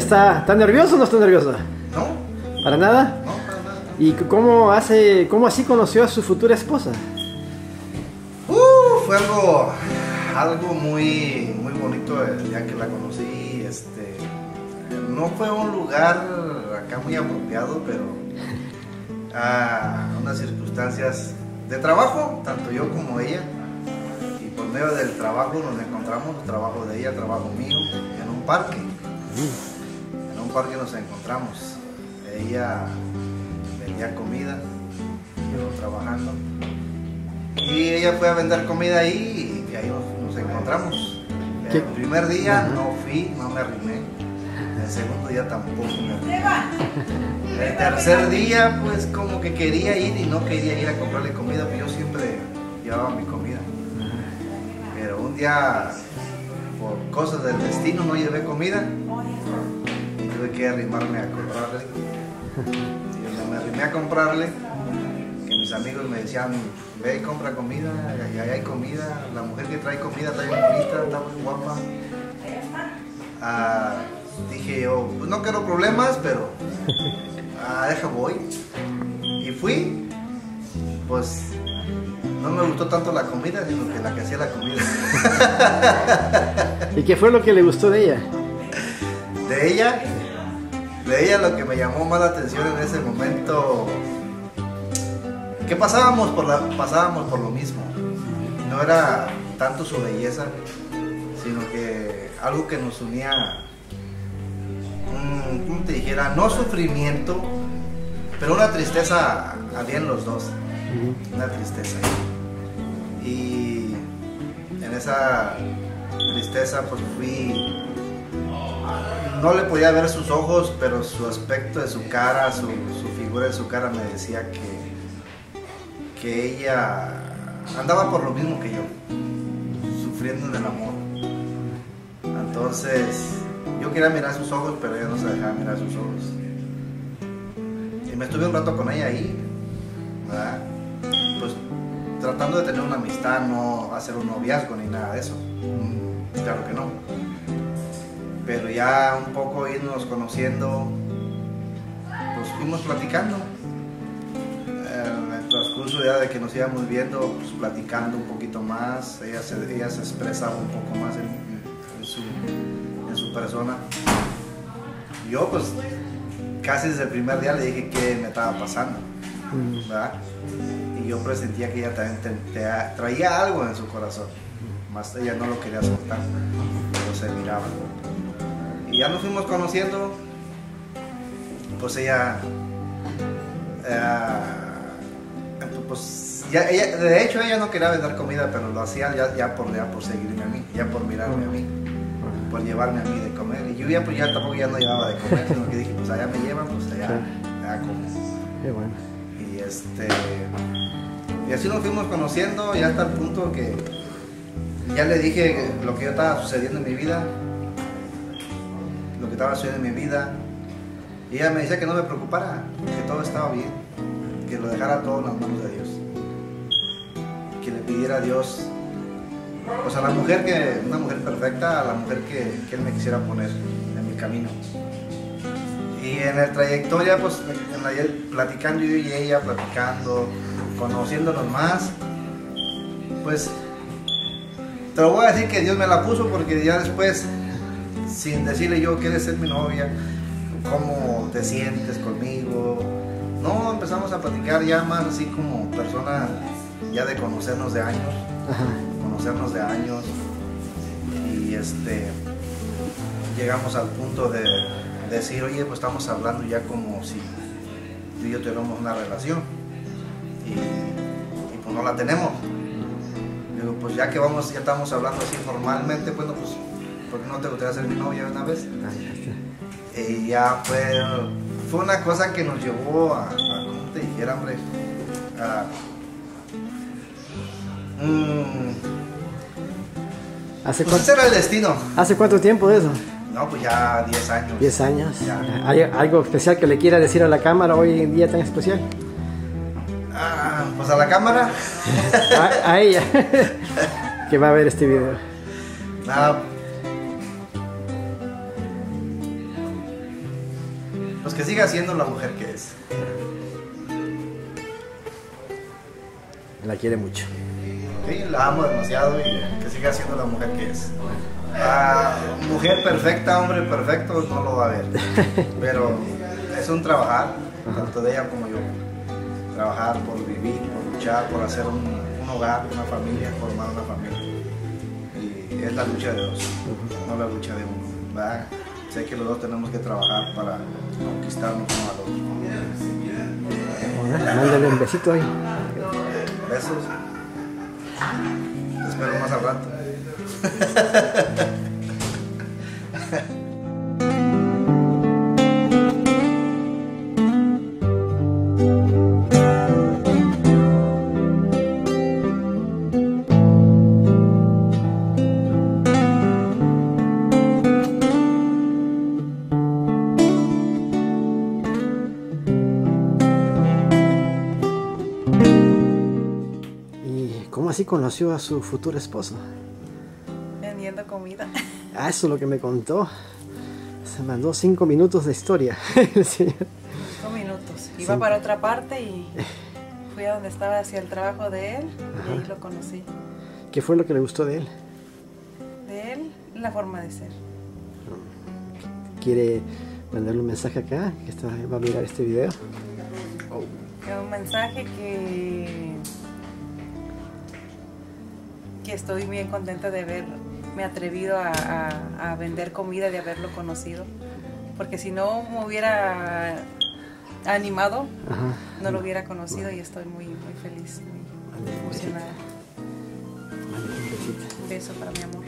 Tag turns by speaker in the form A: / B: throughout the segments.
A: ¿está, ¿está nervioso o no está nervioso?
B: No,
A: ¿Para nada?
B: no, para nada.
A: ¿Y cómo hace, cómo así conoció a su futura esposa?
B: Uh, fue algo, algo muy, muy bonito el día que la conocí. Este, no fue un lugar acá muy apropiado, pero a unas circunstancias de trabajo, tanto yo como ella. Y por medio del trabajo nos encontramos, trabajo de ella, trabajo mío, en un parque. Un parque nos encontramos. Ella vendía comida, yo trabajando. Y ella fue a vender comida ahí y ahí nos, nos encontramos.
A: ¿Qué?
B: El primer día no fui, no me arrimé. El segundo día tampoco me arrimé. El tercer día, pues como que quería ir y no quería ir a comprarle comida, pues yo siempre llevaba mi comida. Pero un día, por cosas del destino, no llevé comida tuve que arrimarme a comprarle. Y cuando me arrimé a comprarle, que mis amigos me decían, ve y compra comida, ahí hay comida, la mujer que trae comida está bien bonita, está muy guapa. Ah, dije yo, pues no quiero problemas, pero ah, deja voy. Y fui, pues no me gustó tanto la comida, sino que la que hacía la comida.
A: ¿Y qué fue lo que le gustó de ella?
B: De ella, de ella lo que me llamó más la atención en ese momento, que pasábamos por, la, pasábamos por lo mismo. No era tanto su belleza, sino que algo que nos unía, ¿cómo te dijera? No sufrimiento, pero una tristeza había en los dos, una tristeza. Y en esa tristeza pues fui no le podía ver sus ojos, pero su aspecto de su cara, su, figura de su cara me decía que, que ella andaba por lo mismo que yo, sufriendo en el amor. Entonces, yo quería mirar sus ojos, pero ella no se dejaba mirar sus ojos. Y me estuve un rato con ella ahí, ¿verdad? Pues tratando de tener una amistad, no hacer un noviazgo ni nada de eso. Claro que no pero ya un poco irnos conociendo, pues fuimos platicando. Eh, En el transcurso ya de que nos íbamos viendo, pues platicando un poquito más, ella se, ella se expresaba un poco más en, su, en su persona. Yo pues casi desde el primer día le dije qué me estaba pasando, ¿verdad? Y yo presentía que ella también te- traía algo en su corazón, más ella no lo quería soltar, pero se miraba. Ya nos fuimos conociendo, pues ella, eh, pues ya, ella, de hecho ella no quería vender comida, pero lo hacía ya, ya por, ya por seguirme a mí, ya por mirarme a mí, por llevarme a mí de comer. Y yo ya pues ya tampoco ya no llevaba de comer, sino que dije, pues allá me llevan, pues allá, allá como.
A: Qué bueno.
B: Y este. Y así nos fuimos conociendo, ya hasta el punto que ya le dije lo que yo estaba sucediendo en mi vida, lo que estaba sucediendo en mi vida. Y ella me decía que no me preocupara, que todo estaba bien, que lo dejara todo en las manos de Dios. Que le pidiera a Dios, pues a la mujer que, una mujer perfecta, a la mujer que, que Él me quisiera poner en mi camino. Y en la trayectoria, pues, en la, platicando yo y ella, platicando, conociéndonos más, pues, te lo voy a decir que Dios me la puso porque ya después, sin decirle yo, ¿quieres ser mi novia? ¿Cómo te sientes conmigo? No, empezamos a platicar ya más así como persona ya de conocernos de años,
A: Ajá.
B: conocernos de años y este llegamos al punto de decir, oye, pues estamos hablando ya como si tú y yo tuviéramos una relación y, y pues no la tenemos. Digo, pues ya que vamos, ya estamos hablando así formalmente, bueno, pues, ¿por qué no te gustaría ser mi novia una vez? Y ya fue, fue una cosa que nos llevó a, a ¿cómo te dijera, hombre? A, mm,
A: ¿Hace,
B: pues ese era el destino.
A: ¿Hace cuánto tiempo de eso?
B: No, pues ya 10 años.
A: 10 años.
B: Ya.
A: ¿Hay algo especial que le quiera decir a la cámara hoy en día tan especial?
B: Ah, pues a la cámara.
A: A, a ella, que va a ver este video.
B: Nada. Siga siendo la mujer que es.
A: La quiere mucho.
B: Sí, la amo demasiado y que siga siendo la mujer que es. Ah, mujer perfecta, hombre perfecto, no lo va a ver. Pero es un trabajar, tanto de ella como yo. Trabajar por vivir, por luchar, por hacer un, un hogar, una familia, formar una familia. Y es la lucha de dos, no la lucha de uno. ¿verdad? Sé que los dos tenemos que trabajar para conquistarnos uno al otro.
A: Mándale un besito ahí.
B: Besos. Te espero más al rato.
A: así conoció a su futuro esposo?
C: vendiendo comida.
A: Ah, eso es lo que me contó. Se mandó cinco minutos de historia. el señor.
C: Cinco minutos. Iba para otra parte y fui a donde estaba hacia el trabajo de él y ahí lo conocí.
A: ¿Qué fue lo que le gustó de él?
C: De él, la forma de ser.
A: ¿Quiere mandarle un mensaje acá? Que está, va a mirar este video.
C: Es un mensaje que que estoy bien contenta de haberme atrevido a, a- a vender comida, de haberlo conocido. Porque si no me hubiera animado,
A: Ajá.
C: no lo hubiera conocido y estoy muy, muy feliz, muy emocionada.
A: Un
C: beso para mi amor.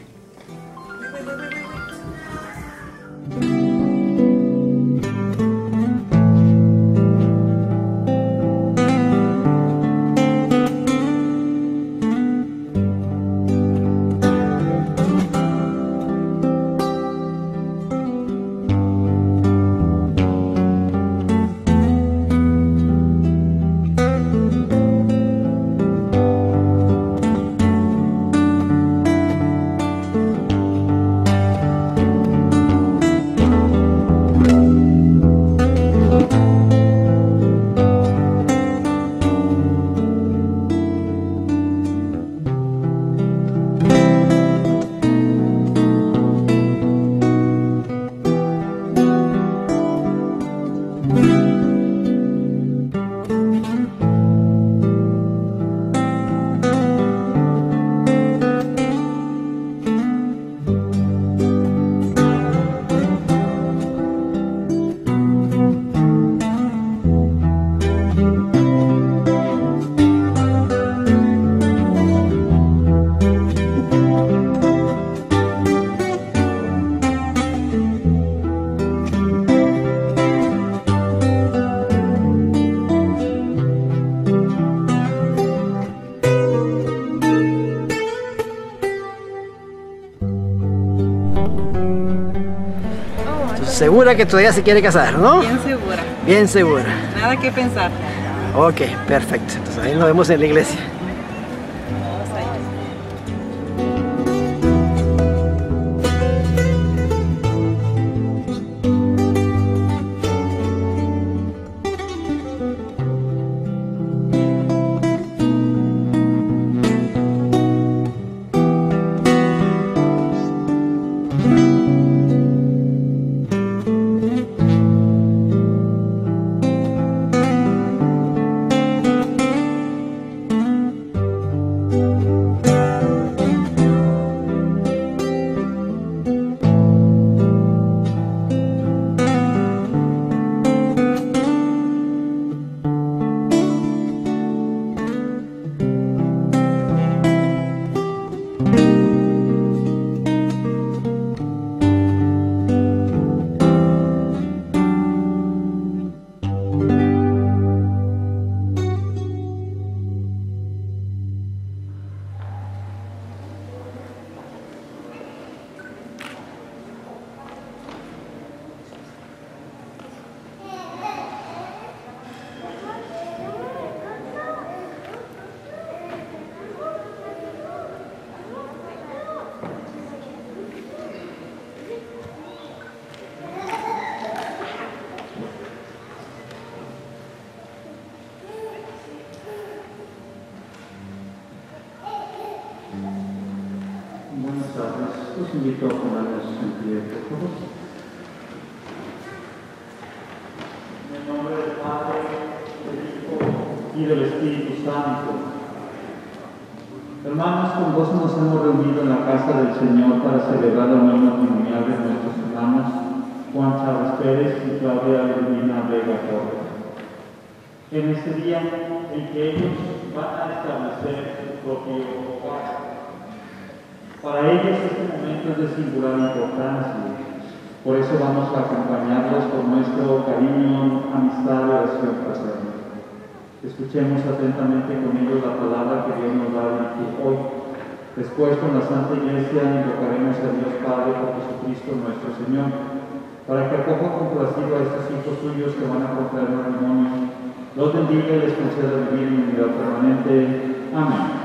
A: Segura que todavía se quiere casar, ¿no?
C: Bien segura.
A: Bien segura.
C: Nada que pensar.
A: Ok, perfecto. Entonces ahí nos vemos en la iglesia.
D: Después con la Santa Iglesia invocaremos a Dios Padre por Jesucristo nuestro Señor, para que acoja complacido a estos hijos suyos que van a contraer matrimonio, los bendiga y les conceda vivir en unidad permanente. Amén.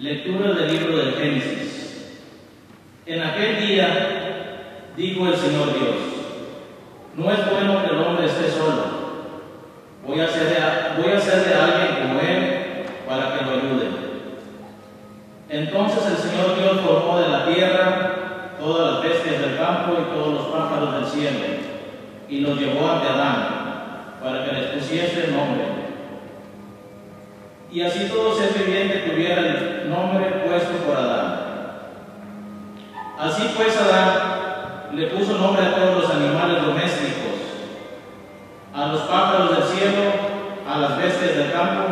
E: Lectura del libro del Génesis. En aquel día dijo el Señor Dios, no es bueno que el hombre esté solo. Voy a hacer de, voy a alguien como él para que lo ayude. Entonces el Señor Dios formó de la tierra todas las bestias del campo y todos los pájaros del cielo y los llevó ante Adán para que les pusiese nombre. Y así todo ser viviente tuviera el nombre puesto por Adán. Así pues Adán le puso nombre a todos los animales domésticos, a los pájaros del cielo, a las bestias del campo,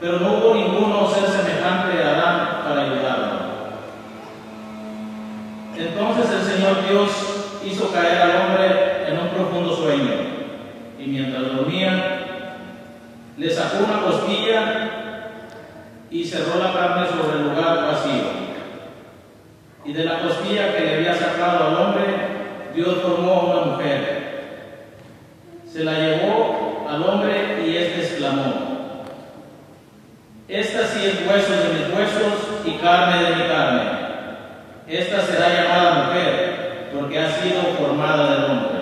E: pero no hubo ninguno ser semejante a Adán para ayudarlo. Entonces el Señor Dios hizo caer al hombre en un profundo sueño, y mientras dormía, le sacó una costilla y cerró la carne sobre el lugar vacío. Y de la costilla que le había sacado al hombre, Dios formó una mujer. Se la llevó al hombre y éste exclamó, Esta sí es hueso de mis huesos y carne de mi carne. Esta será llamada mujer, porque ha sido formada del hombre.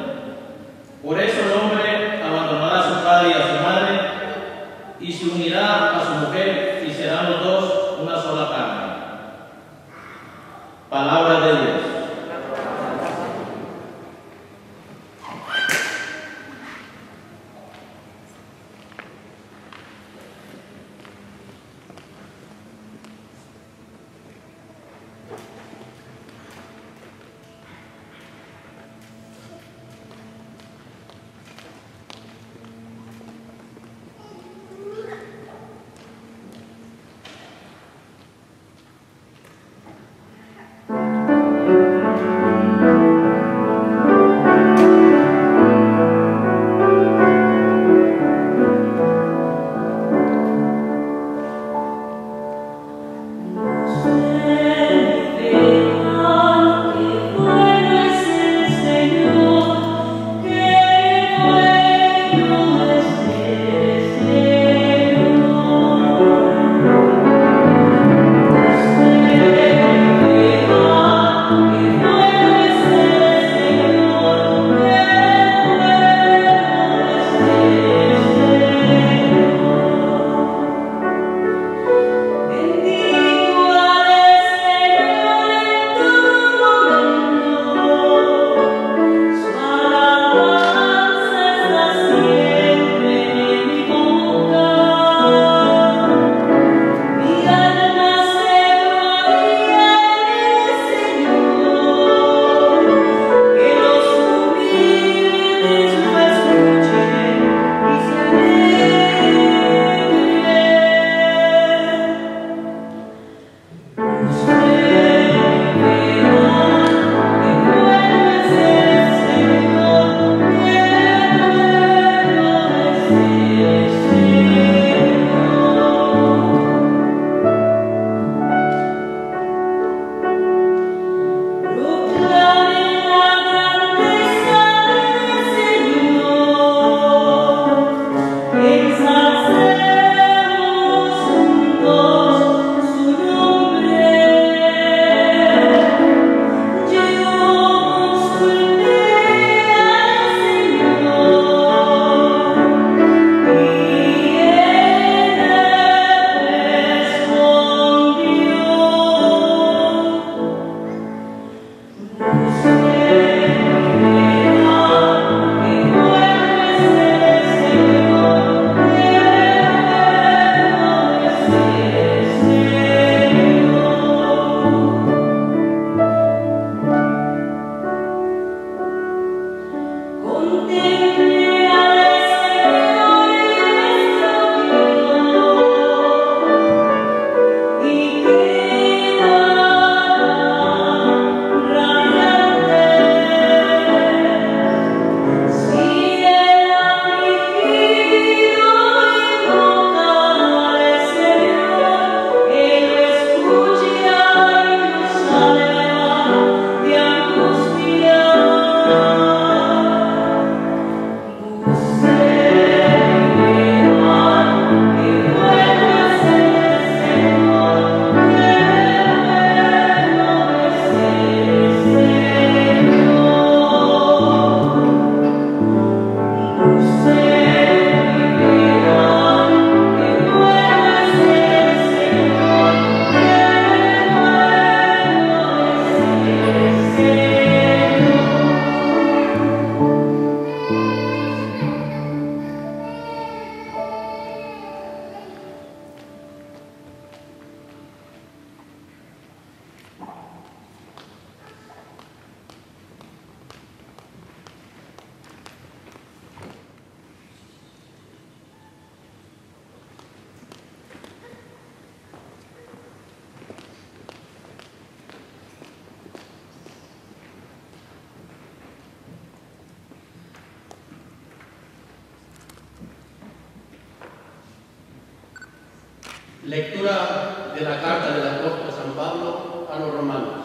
F: Lectura de la carta del apóstol San Pablo a los romanos.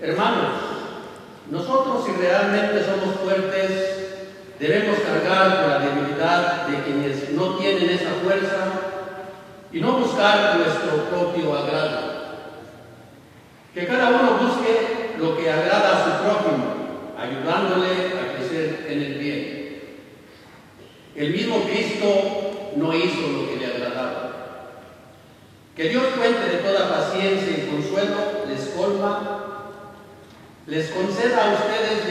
F: Hermanos, nosotros si realmente somos fuertes, debemos cargar con la debilidad de quienes no tienen esa fuerza y no buscar nuestro propio agrado. Que cada uno busque lo que agrada a su prójimo, ayudándole a crecer en el bien. El mismo Cristo no hizo lo que le agradaba. Que Dios cuente de toda paciencia y consuelo, les colma, les conceda a ustedes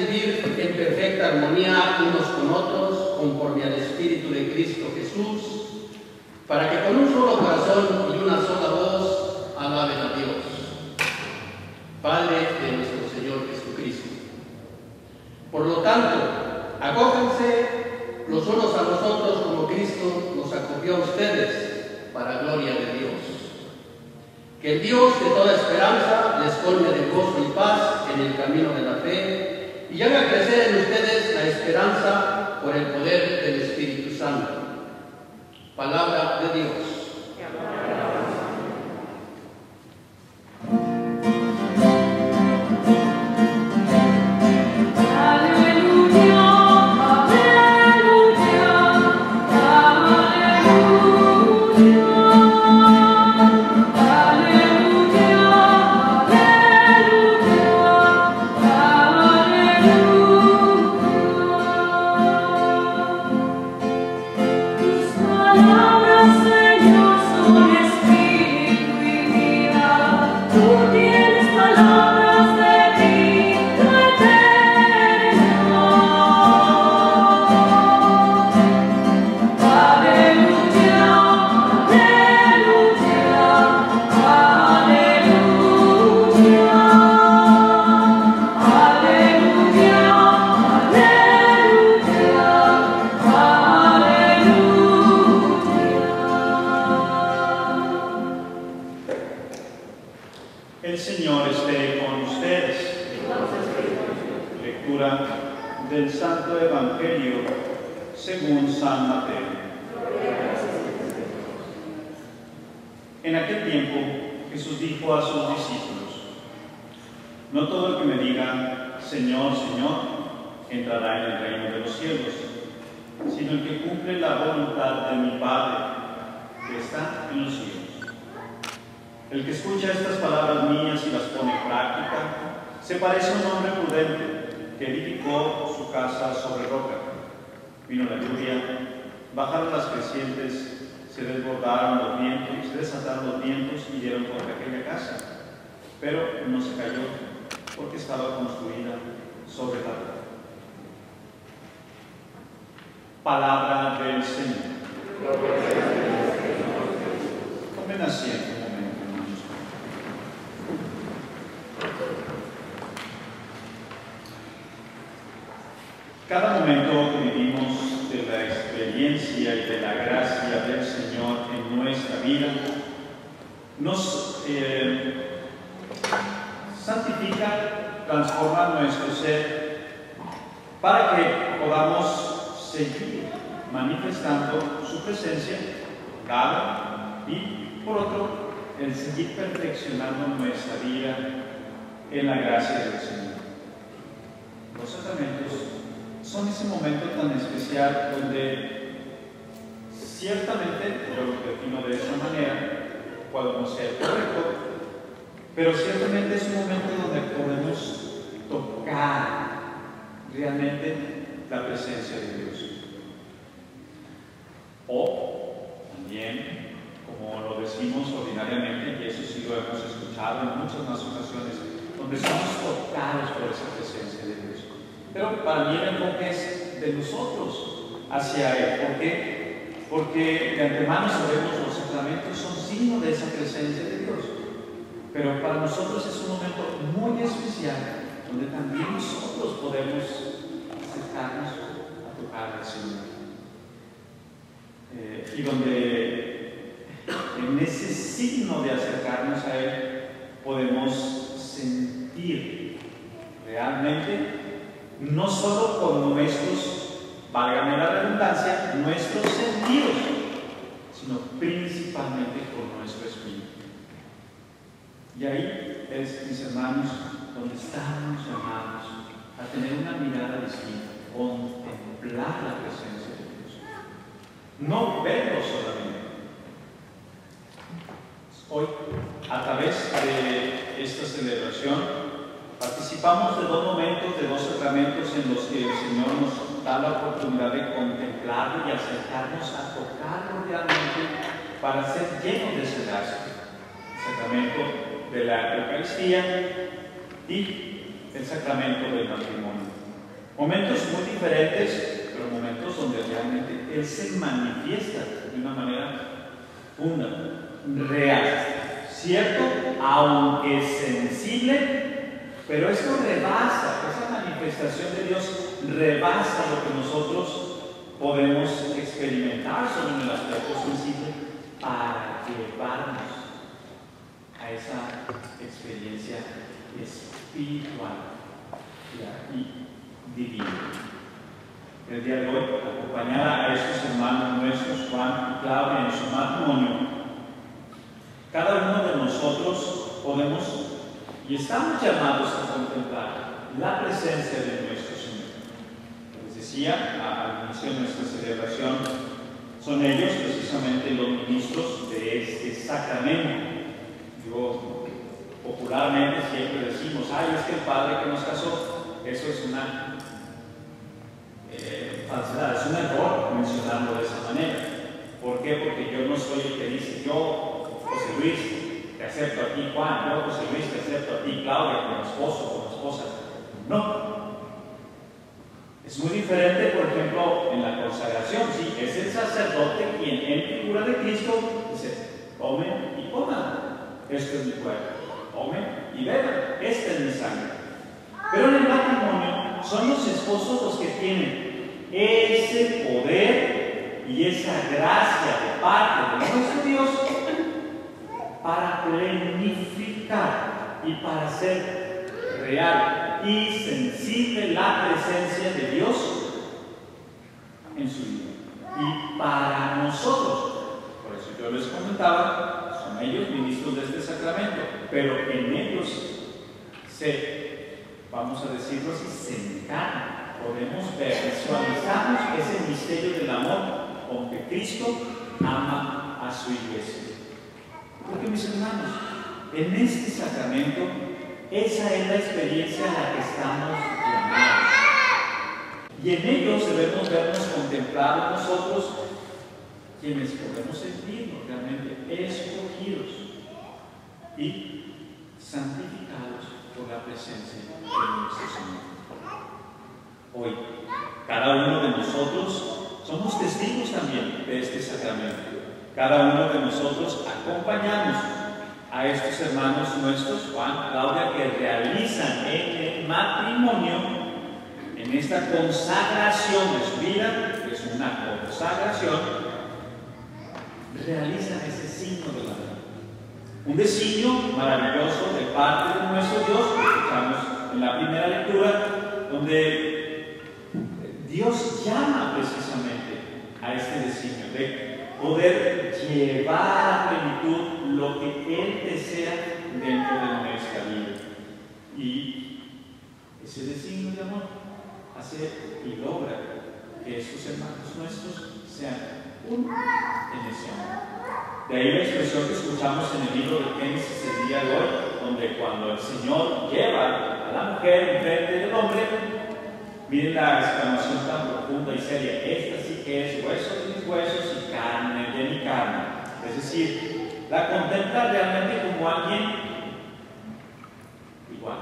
F: El
G: Señor
H: esté con ustedes. Lectura del Santo Evangelio según San Mateo. En aquel tiempo Jesús dijo a sus discípulos, no todo el que me diga, Señor, Señor, entrará en el reino de los cielos, sino el que cumple la voluntad de mi Padre que está en los cielos. El que escucha estas palabras mías y las pone en práctica, se parece a un hombre prudente que edificó su casa sobre roca. Vino la lluvia, bajaron las crecientes, se desbordaron los vientos, se desataron los vientos y dieron contra aquella casa. Pero no se cayó porque estaba construida sobre la roca. Palabra del Señor. Tomen un momento, hermanos. Cada momento que vivimos de la experiencia y de la gracia del Señor en nuestra vida nos eh, santifica, transforma nuestro ser para que podamos seguir manifestando su presencia, dada, y por otro, el seguir perfeccionando nuestra vida en la gracia del Señor. Los sacramentos son ese momento tan especial donde ciertamente, yo lo defino de esa manera, cuando no sea correcto, pero ciertamente es un momento donde podemos tocar realmente la presencia de Dios. O también, como lo decimos ordinariamente, y eso sí lo hemos escuchado en muchas más ocasiones, donde somos tocados por esa presencia Pero para mí el enfoque es de nosotros hacia Él. ¿Por qué? Porque de antemano sabemos los sacramentos son signo de esa presencia de Dios. Pero para nosotros es un momento muy especial donde también nosotros podemos acercarnos a tocar al Señor. Eh, y donde en ese signo de acercarnos a Él podemos sentir realmente no solo con nuestros, válgame la redundancia, nuestros sentidos, sino principalmente con Y ahí es, mis hermanos, donde estamos llamados a tener una mirada distinta, contemplar la presencia de Dios. No verlo solamente. Hoy, a través de esta celebración, participamos de dos momentos, de dos sacramentos en los que el Señor nos da la oportunidad de contemplarlo y acercarnos a tocarlo realmente para ser llenos de ese lazo. El sacramento de la Eucaristía y el sacramento del matrimonio. Momentos muy diferentes, pero momentos donde realmente Él se manifiesta de una manera funda, real. ¿Cierto? Aunque sensible, pero esto rebasa, esa manifestación de Dios rebasa lo que nosotros podemos experimentar solo en el aspecto sensible para llevarnos a esa experiencia espiritual y divina. El día de hoy, acompañada a estos hermanos nuestros, Juan y Claudia, en su matrimonio, cada uno de nosotros podemos y estamos llamados a contemplar la presencia de nuestro Señor. Les decía al inicio de nuestra celebración, son ellos precisamente los ministros de este sacramento. Yo popularmente siempre decimos, ay, es que el padre que nos casó, eso es una eh, falsedad, es un error mencionarlo de esa manera. ¿Por qué? Porque yo no soy el que dice, yo, José Luis, te acepto a ti, Juan, yo, José Luis, te acepto a ti, Claudia, como esposo, como esposa. No. Es muy diferente, por ejemplo, en la consagración, sí, es el sacerdote quien en figura de Cristo dice, tomen y coman, este es mi cuerpo, tomen y beban, esta es mi sangre. Pero en el matrimonio son los esposos los que tienen ese poder y esa gracia de parte de nuestro Dios para planificar y para hacer real y sensible la presencia de Dios en su vida. Y para nosotros, por eso yo les comentaba, son ellos ministros de este sacramento, pero en ellos se, vamos a decirlo así, se encarna, podemos ver, visualizamos ese misterio del amor con que Cristo ama a su iglesia. Porque mis hermanos, en este sacramento, esa es la experiencia a la que estamos llamados. Y en ellos debemos vernos contemplados nosotros, quienes podemos sentirnos realmente escogidos y santificados por la presencia de nuestro Señor. Hoy, cada uno de nosotros somos testigos también de este sacramento. Cada uno de nosotros acompañamos a estos hermanos nuestros, Juan, Claudia, que realizan el matrimonio, en esta consagración de su vida, que es una consagración, realizan ese signo de la vida. Un designio maravilloso de parte de nuestro Dios, que escuchamos en la primera lectura, donde Dios llama precisamente a este designio de poder llevar a plenitud lo que Él desea dentro de nuestra vida. Y ese designio de amor hace y logra que estos hermanos nuestros sean uno en ese amor. De ahí la expresión que escuchamos en el libro de Génesis el día de hoy, donde cuando el Señor lleva a la mujer enfrente del hombre, miren la exclamación tan profunda y seria, esta sí que es hueso huesos y carne de mi carne. Es decir, la contempla realmente como alguien igual,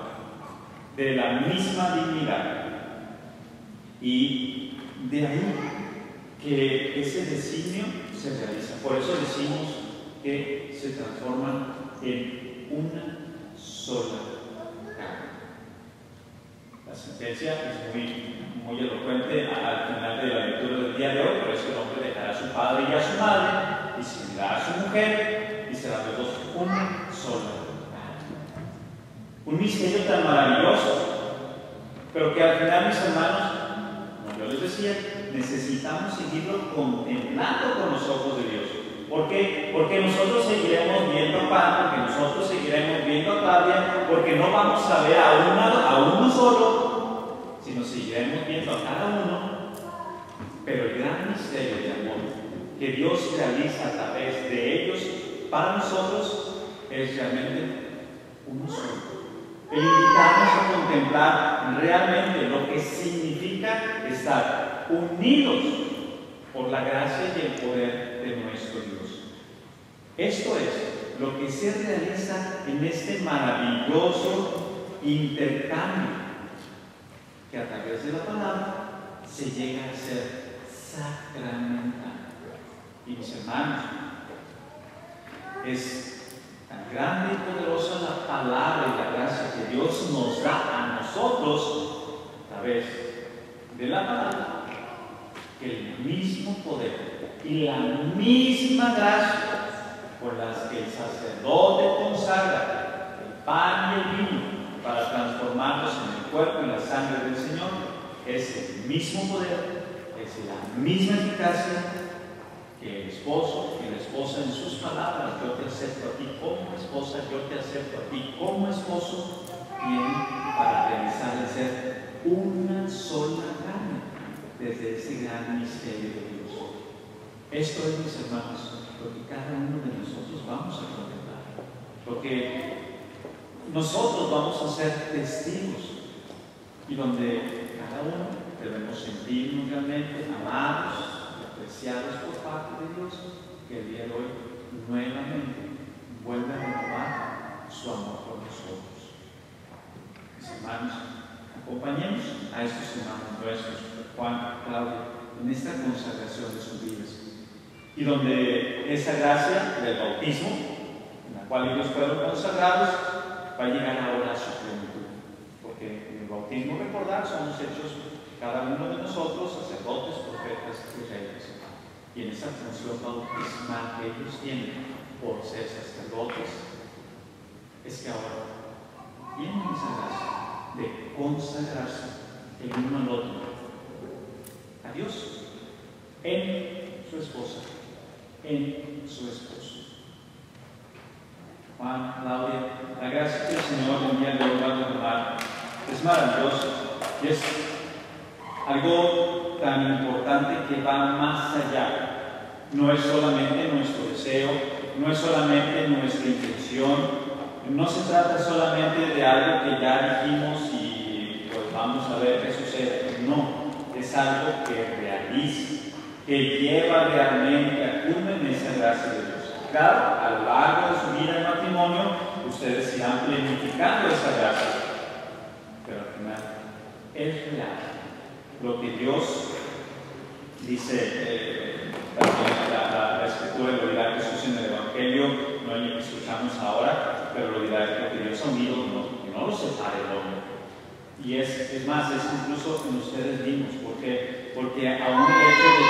H: de la misma dignidad. Y de ahí que ese designio se realiza. Por eso decimos que se transforman en una sola carne. La sentencia es muy, muy elocuente al final de la lectura del día de hoy, por eso el hombre dejará a su padre y a su madre y se unirá a su mujer y serán los dos sola carne. Un misterio tan maravilloso, pero que al final, mis hermanos, como yo les decía, necesitamos seguirlo contemplando con los ojos de Dios. ¿Por qué? Porque nosotros seguiremos viendo pan, porque nosotros seguiremos viendo a porque no vamos a ver a, una, a uno solo, seguiremos viendo a cada uno. Pero el gran misterio de amor que Dios realiza a través de ellos para nosotros es realmente uno solo. El invitarnos a contemplar realmente lo que significa estar unidos por la gracia y el poder de nuestro Dios. Esto es lo que se realiza en este maravilloso intercambio que a través de la palabra se llega a ser sacramental. Y mis hermanos, es tan grande y poderosa la palabra y la gracia que Dios nos da a nosotros a través de la palabra, que el mismo poder y la misma gracia por las que el sacerdote consagra el pan y el vino para transformarlos en el cuerpo y la sangre del Señor, es el mismo poder, es la misma eficacia que el esposo y la esposa en sus palabras, yo te acepto a ti como esposa, yo te acepto a ti como esposo, tienen para realizar el ser una sola carne desde ese gran misterio de Dios. Esto es, mis hermanos, lo que cada uno de nosotros vamos a contemplar, lo que nosotros vamos a ser testigos y donde cada uno debemos sentirnos realmente amados, apreciados por parte de Dios, que el día de hoy nuevamente vuelve a renovar su amor por nosotros. Mis hermanos, acompañemos a estos hermanos nuestros, Juan, Claudia, en esta consagración de sus vidas. Y donde esa gracia del bautismo, en la cual ellos fueron consagrados, va a llegar ahora a su. El bautismo, recordar, somos hechos cada uno de nosotros, sacerdotes, profetas y reyes. Y en esa función bautismal que ellos tienen por ser sacerdotes, es que ahora tienen esa gracia de consagrarse el uno al otro a Dios en su esposa, en su esposo. Juan, Claudia, la gracia que el Señor el día de derramar es maravillosa y es algo tan importante que va más allá. No es solamente nuestro deseo, no es solamente nuestra intención, no se trata solamente de algo que ya dijimos y pues vamos a ver qué sucede. No, es algo que realiza, que lleva realmente a culmen esa gracia de Dios. Claro, a lo largo de su vida en matrimonio, ustedes irán planificando esa gracia, pero al final es real lo que Dios dice eh, la, la, la, escritura lo dirá Jesús en el Evangelio, no es lo que escuchamos ahora, pero lo dirá que Dios ha unido, no, no lo separe el hombre. Y es, es más, es incluso en ustedes mismos, porque, porque aún el hecho de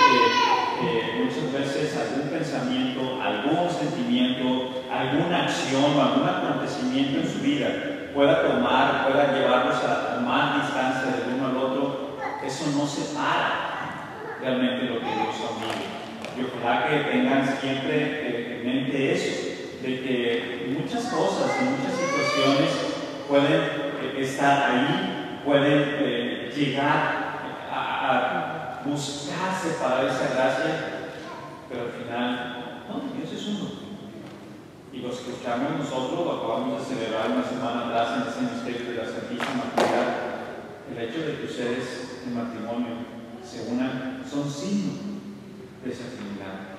H: que eh, muchas veces algún pensamiento, algún sentimiento, alguna acción o algún acontecimiento en su vida pueda tomar, pueda llevarlos a más distancia del uno al otro, eso no separa realmente lo que Dios unido. Y ojalá que tengan siempre en mente eso, de que muchas cosas y muchas situaciones pueden eh, estar ahí, pueden eh, llegar a, a, buscar separar esa gracia, pero al final, no, Dios es uno. Y lo escuchamos nosotros, lo acabamos de celebrar una semana atrás en ese misterio de la Santísima Trinidad, el hecho de que ustedes en matrimonio se unan son signos de esa Trinidad.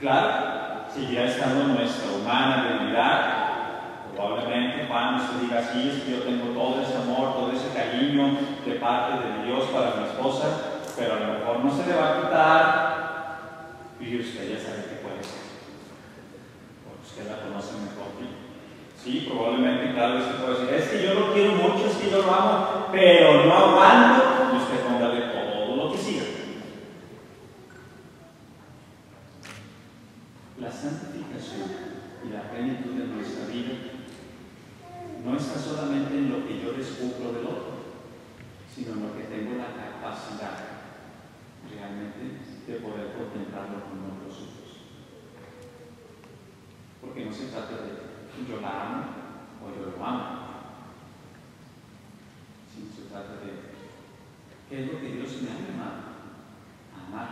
H: Claro, seguirá estando nuestra humana debilidad. Probablemente Juan nos diga así, es que yo tengo todo ese amor, todo ese cariño de parte de Dios para mi esposa, pero a lo mejor no se le va a quitar y usted ya sabe que usted la conoce mejor que. Sí, probablemente cada vez que puede decir, es que yo lo quiero mucho, es que yo lo amo, pero no aguanto, y usted póngale todo lo que siga. La santificación y la plenitud de nuestra vida no está solamente en lo que yo descubro del otro, sino en lo que tengo la capacidad realmente de poder contemplarlo con otros ojos. Porque no se trata de yo la amo o yo lo amo, sino se trata de qué es lo que Dios me ha llamado a amar,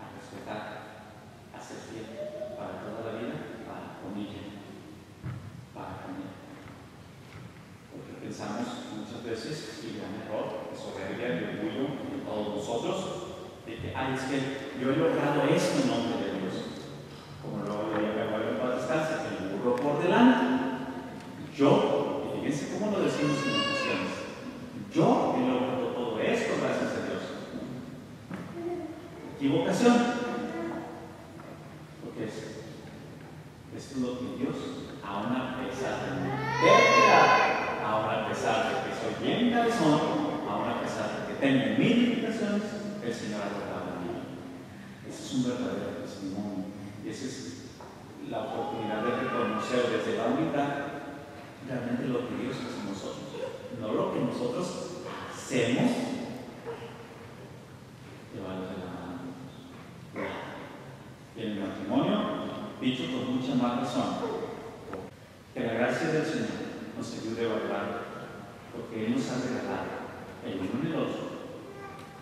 H: a respetar, a ser fiel para toda la vida, para con ella, para con ella. Porque pensamos muchas veces, y gran error, de soberbia y orgullo en todos nosotros, de que, ay, es que yo he logrado esto en nombre de Dios. Como lo leía mi abuelo en paz descanse, el burro por delante. Yo, y fíjense cómo lo decimos en ocasiones, yo he logrado todo esto gracias a Dios. Equivocación. Porque es, esto es lo que Dios, aún a pesar de terquedad, aún a pesar de que soy bien cabezón, aún a pesar de que tengo mil limitaciones, el Señor ha logrado en mí. Ese es un verdadero testimonio. Y esa es la oportunidad de reconocer desde la unidad realmente lo que Dios hace en nosotros. No lo que nosotros hacemos. Y el matrimonio, dicho con mucha más razón, que la gracia del Señor nos ayude a valorar lo que Él nos ha regalado, el uno y el otro,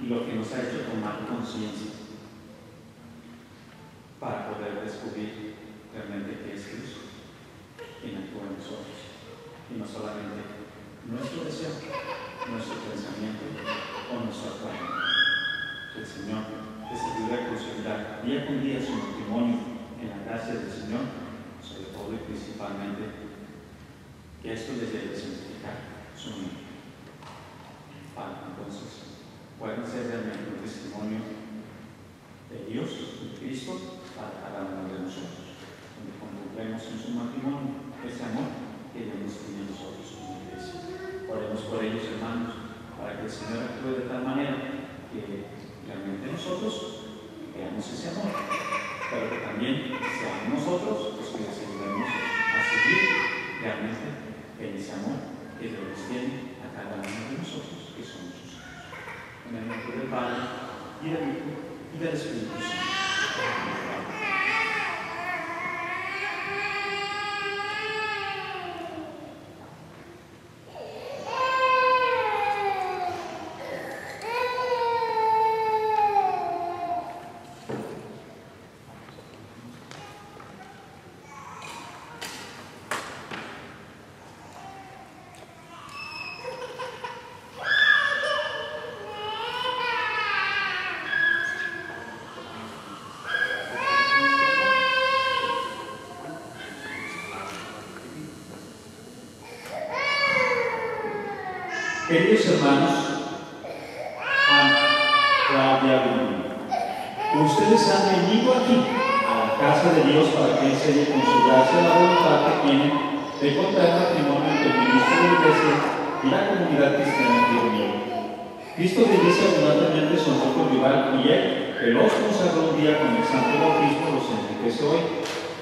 H: y lo que nos ha hecho tomar conciencia para poder descubrir realmente qué es Cristo quien actúa en nosotros. Y no solamente nuestro deseo, nuestro pensamiento o nuestro actuar. Que el Señor les ayude a consolidar día con día su matrimonio en la gracia del Señor, sobre todo y principalmente que esto les debe santificar su unión. Para que entonces puedan ser realmente un testimonio de Dios, de Cristo, para cada uno de nosotros. Donde contemplemos en su matrimonio ese amor tiene en nosotros como iglesia. Oremos por ellos, hermanos, para que el Señor actúe de tal manera que realmente nosotros veamos ese amor, pero que también seamos nosotros los que les ayudemos a seguir realmente en ese amor que Dios tiene a cada uno de nosotros que somos sus hijos. En el nombre del Padre y del Hijo y del Espíritu Santo. Queridos hermanos, Juan, Claudia, Bruno, ustedes han venido aquí a la casa de Dios para que enseñe con su gracia la voluntad que tienen de contraer matrimonio entre el ministro de la iglesia y la comunidad cristiana que unió. Cristo bendice abundantemente su amor conjugal y él, que los consagró un día con el santo bautismo, los enriquece hoy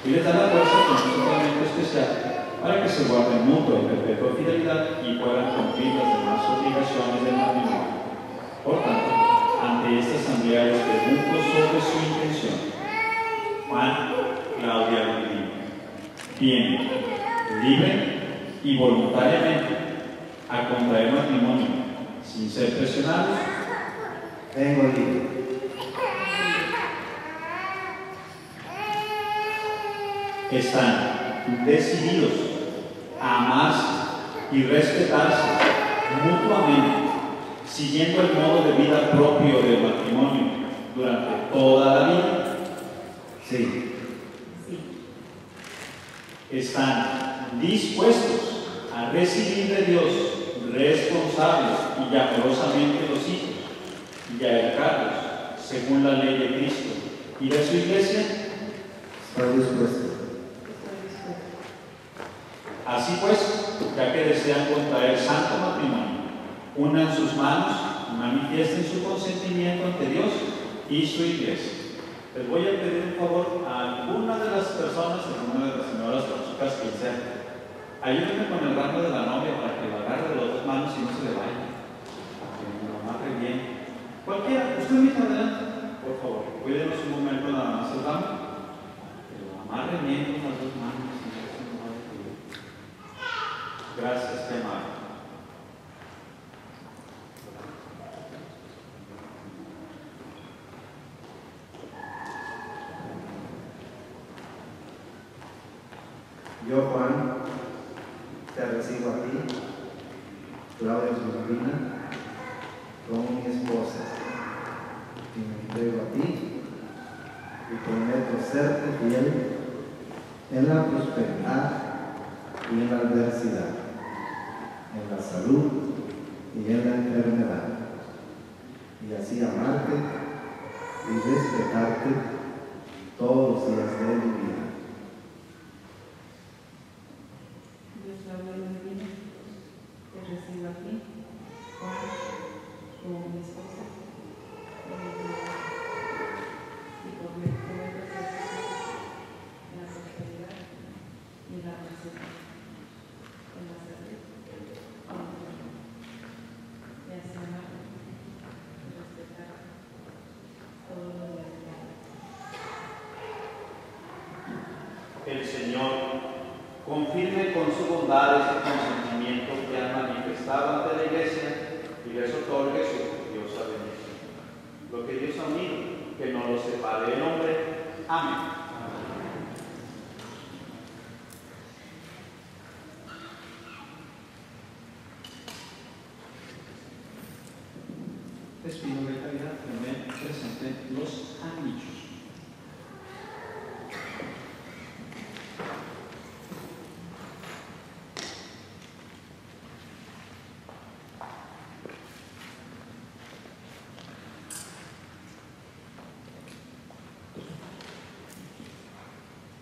H: y les da la fuerza con un tratamiento especial para que se guarden mutua y perpetua fidelidad y puedan cumplir las demás obligaciones del matrimonio. Por tanto, ante esta asamblea les pregunto sobre su intención. Juan, Claudia, Lili. Bien, libre y voluntariamente a contraer matrimonio sin ser presionados.
B: Vengo libre.
H: Están decididos a amarse y respetarse mutuamente, siguiendo el modo de vida propio del matrimonio durante toda la vida.
B: Sí.
H: Están dispuestos a recibir de Dios responsables y amorosamente los hijos y a educarlos según la ley de Cristo y de su iglesia.
B: Estoy dispuesto.
H: Así pues, ya que desean contraer santo matrimonio, unan sus manos, manifiesten su consentimiento ante Dios y su iglesia les voy a pedir un favor a alguna de las personas, alguna de las señoras o chicas que sean, ayúdenme con el ramo de la novia para que lo agarre de las dos manos y no se le vaya. Para que lo amarre bien. Cualquiera, usted mismo adelante, por favor, cuídenos un momento nada más el rango. Que lo amarre bien con las dos manos y no se le vaya. Gracias, qué amable.
B: Yo, Juan, te recibo a ti, Claudio Zulmina, como mi esposa, y me entrego a ti, y prometo serte fiel
C: en la prosperidad y en la adversidad, en la salud y en la enfermedad, y así amarte y respetarte todos los días de mi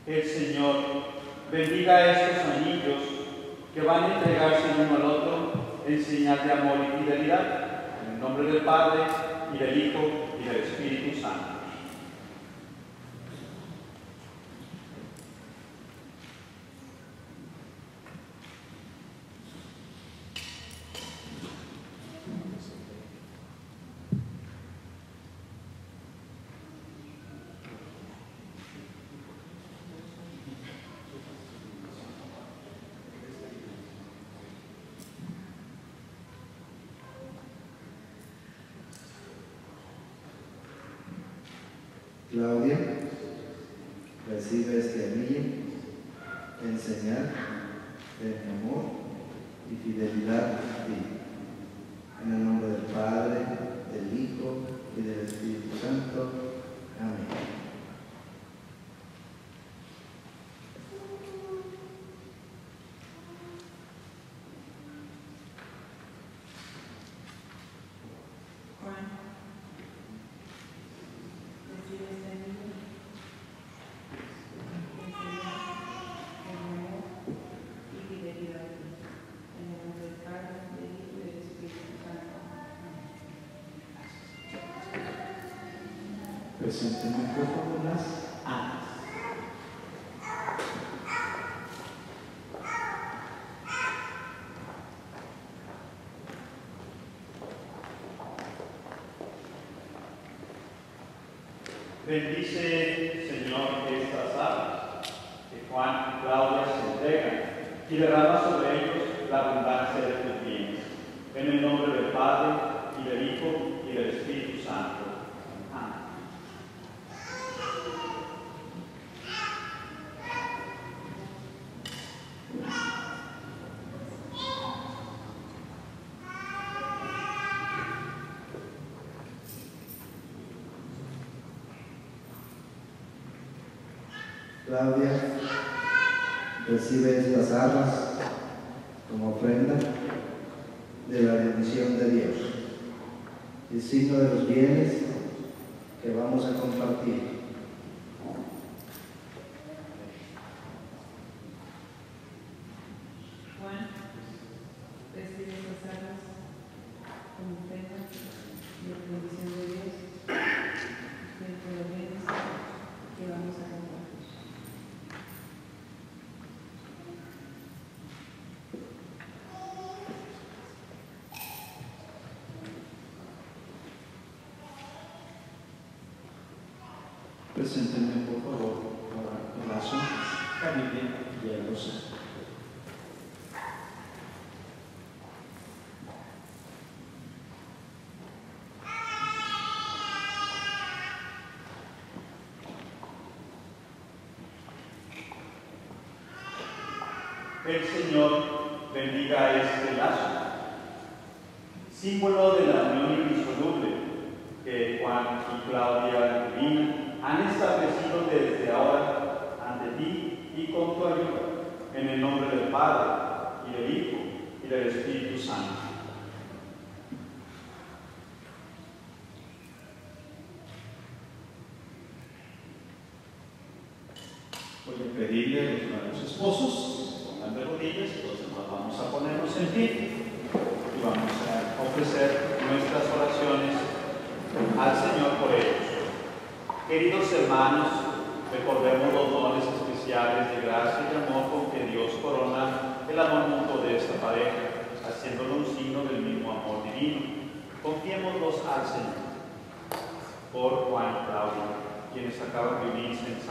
H: el Señor, bendiga estos anillos que van a entregarse uno al otro en señal de amor y fidelidad, en el nombre del Padre, y del Hijo, y del Espíritu Santo.
B: presente en el
H: micrófono las hadas. Bendice, Señor, estas alas que Juan y Claudia se entregan y
C: le da abrazarlas
H: Preséntenme, por favor, a Lazo, Camille Villalobos. El Señor bendiga este lazo, símbolo de Padre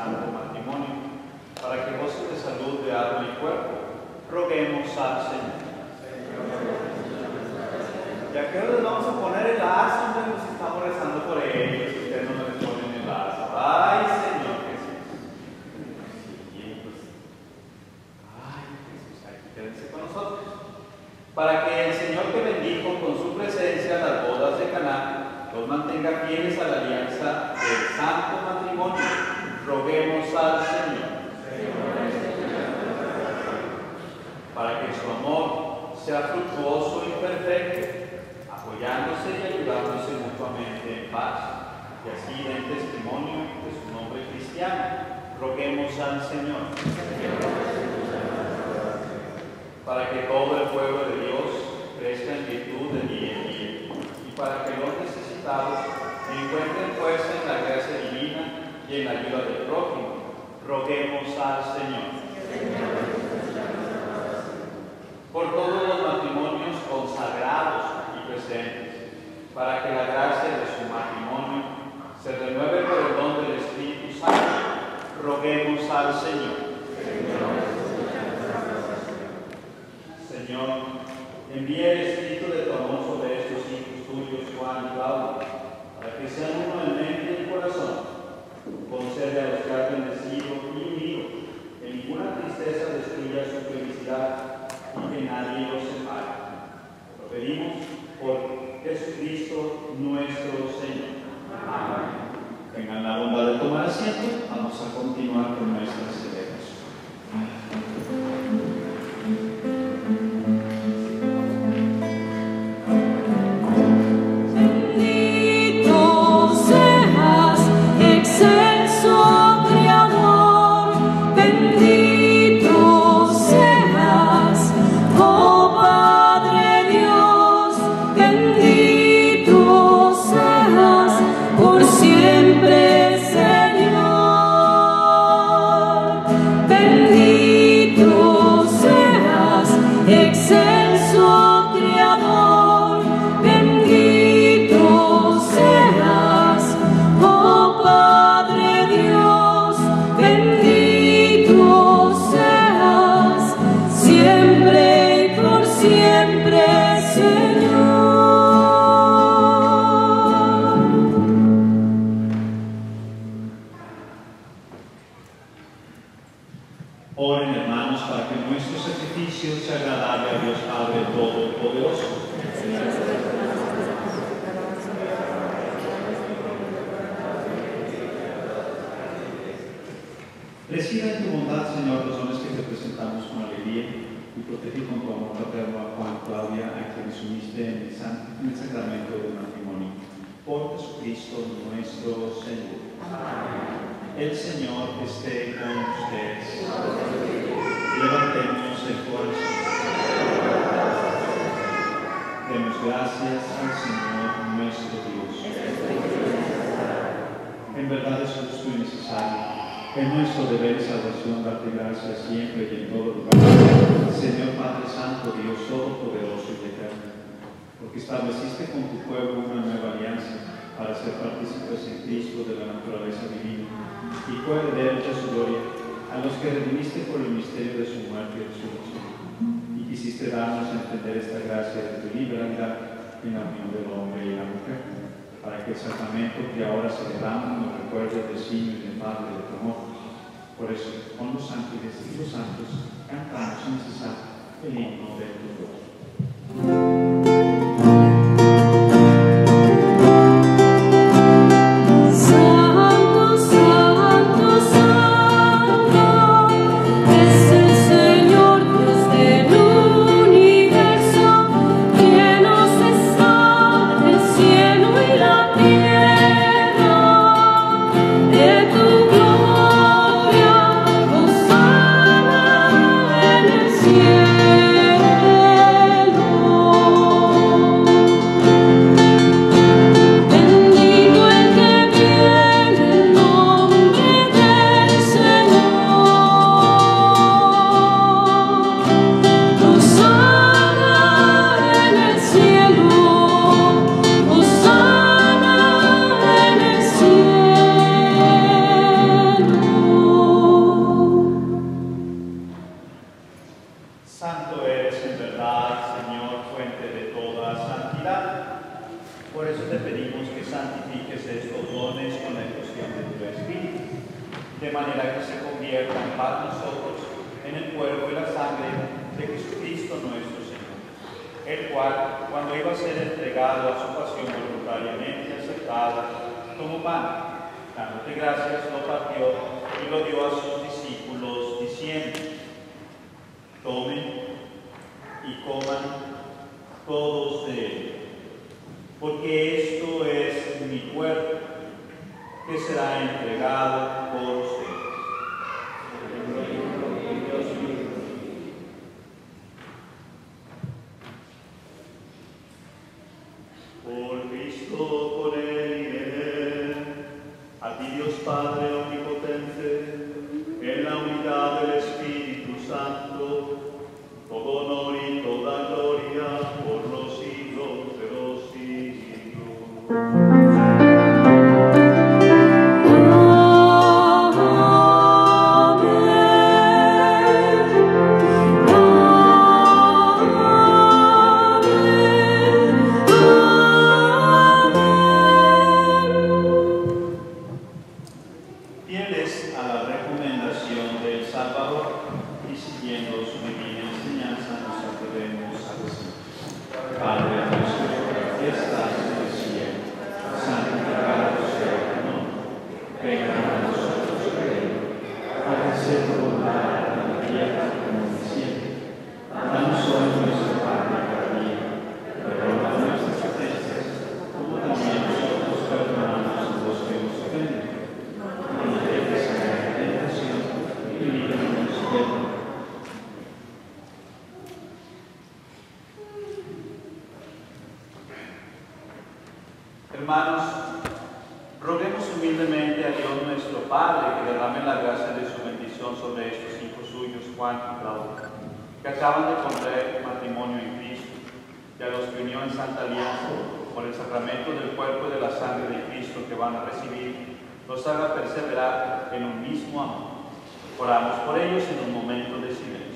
H: Amen. Hermanos, roguemos humildemente a Dios nuestro Padre que derrame la gracia de su bendición sobre estos hijos suyos, Juan y Claudia, que acaban de contraer matrimonio en Cristo, y a los que unió en Santa Alianza por el sacramento del cuerpo y de la sangre de Cristo que van a recibir, los haga perseverar en un mismo amor. Oramos por ellos en un momento de silencio.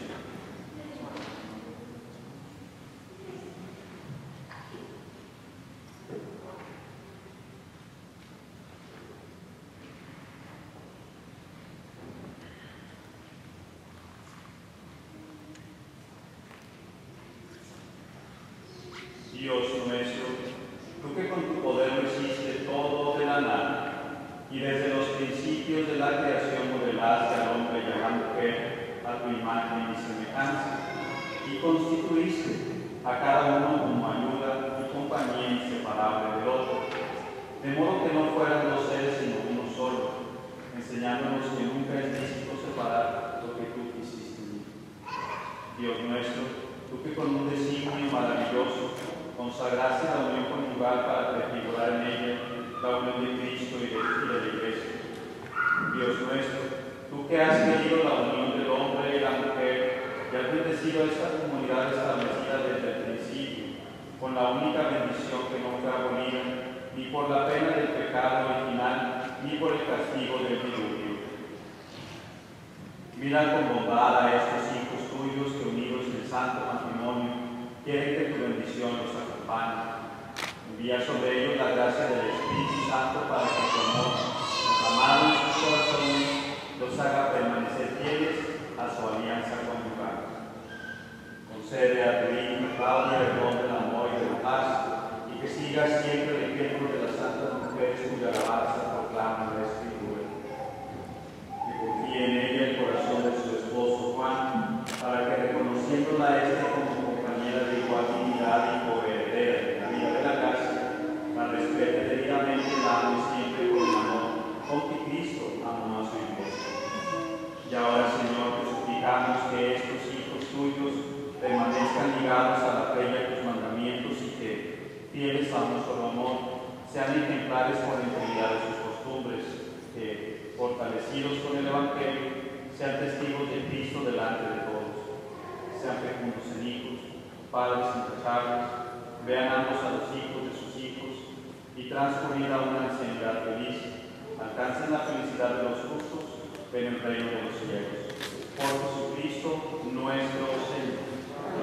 H: alcancen la felicidad de los justos, ven el reino de los cielos. Por Jesucristo nuestro Señor.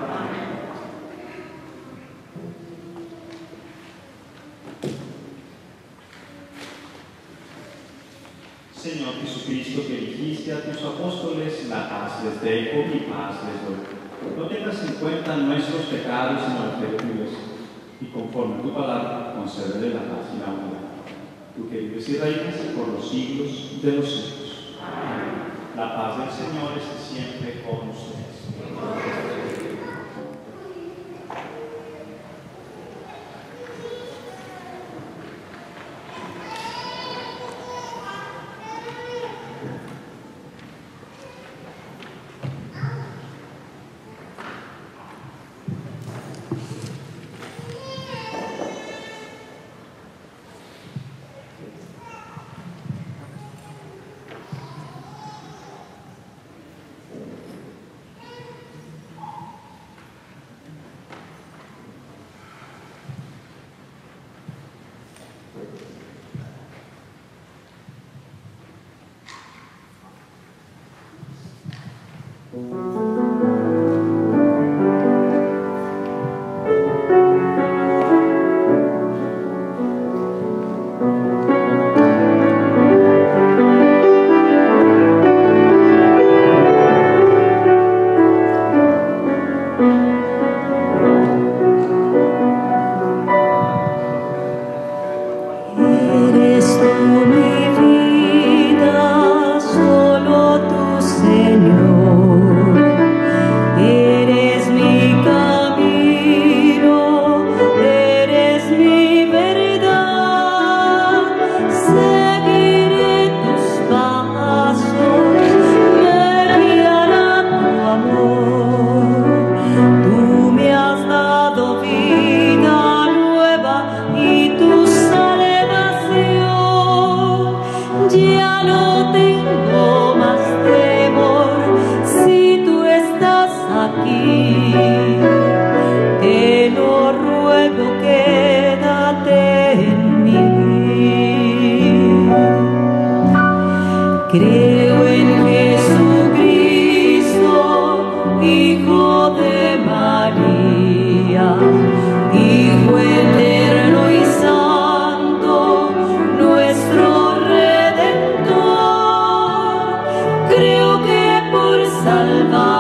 H: Amén. Señor Jesucristo, que dijiste a tus apóstoles, la paz les dejo y paz les doy. No tengas en cuenta nuestros pecados, sino los y conforme a tu palabra, concederé la paz y la unidad tú que vives y reinas por los siglos de los siglos. Amén. La paz del Señor esté siempre con ustedes.
D: salvar.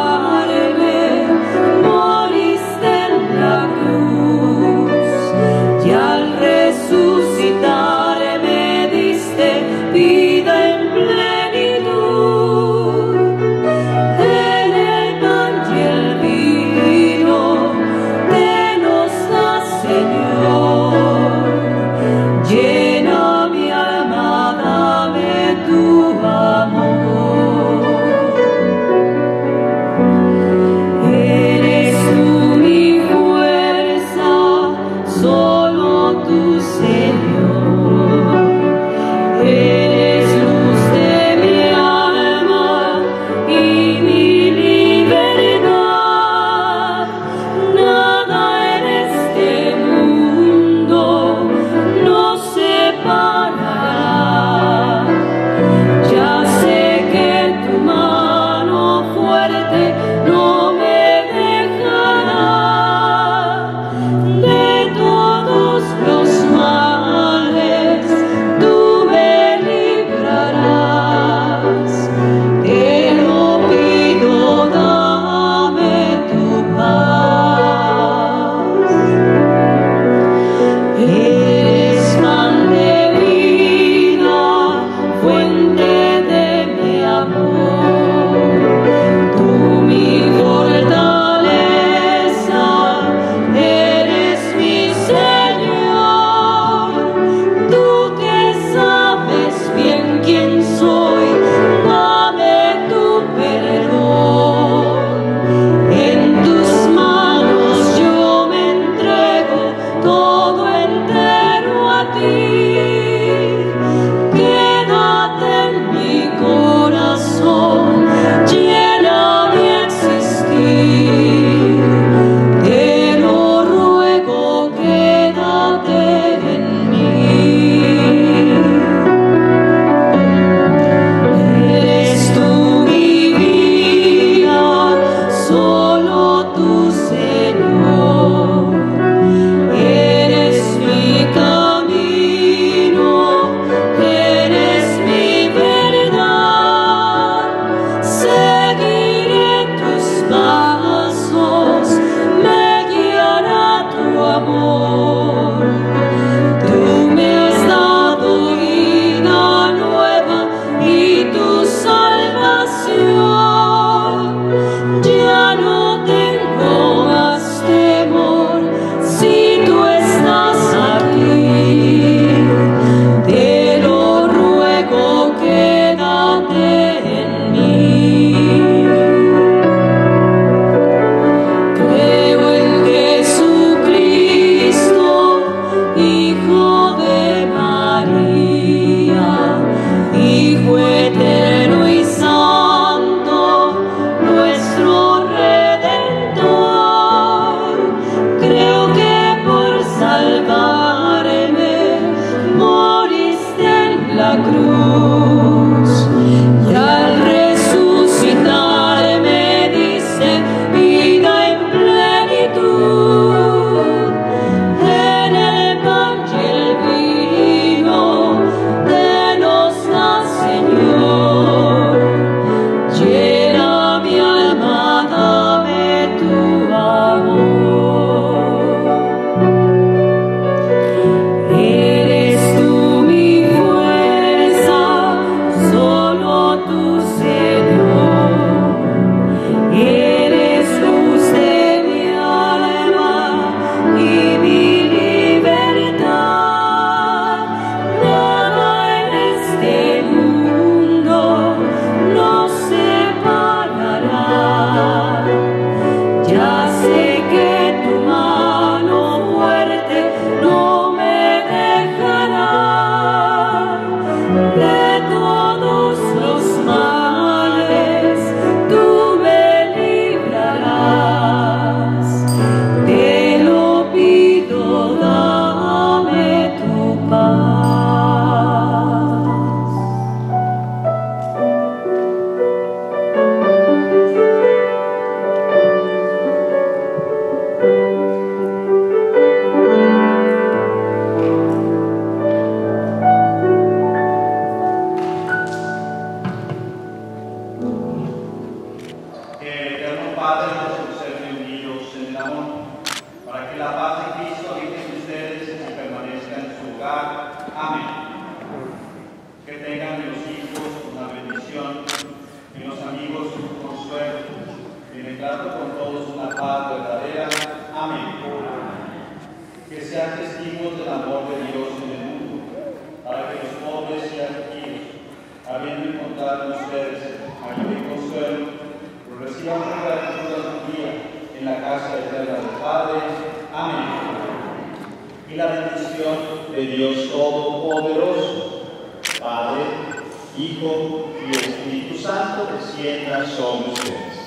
D: Hijo y Espíritu Santo, descienda sobre ustedes.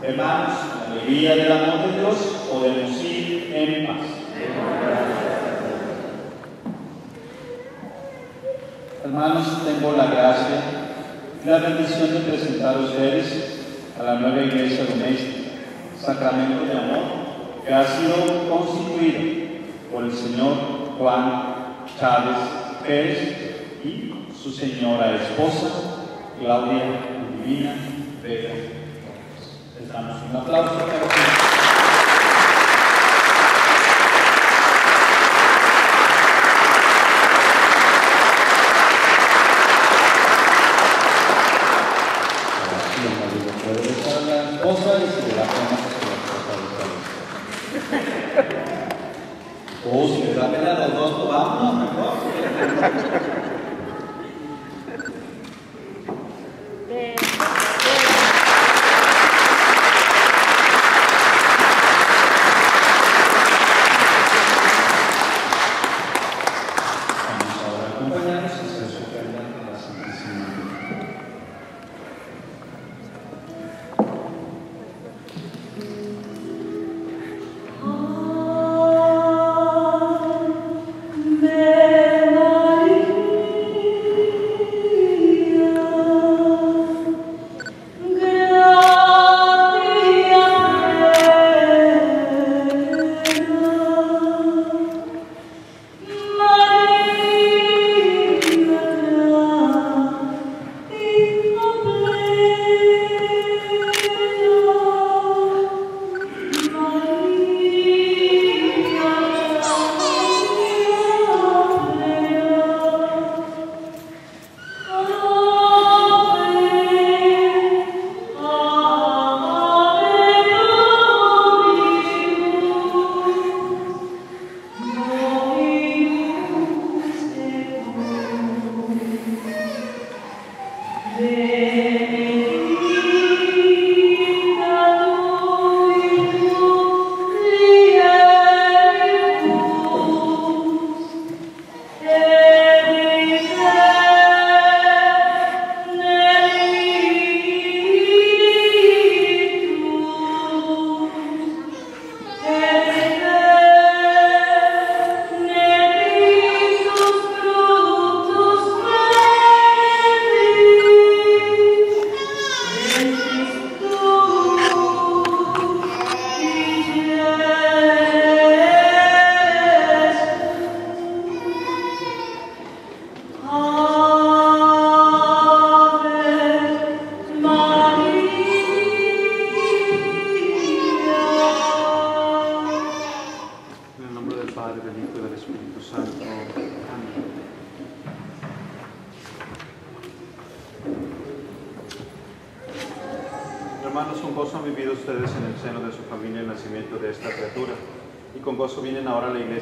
D: Hermanos, la alegría del amor de Dios, podemos ir en paz. Hermanos, tengo la gracia y la bendición de presentar a ustedes a la nueva iglesia doméstica, sacramento de amor, que ha sido constituido por el señor Juan Chávez Pérez y su señora esposa, Claudia Divina Vega. Les damos un aplauso.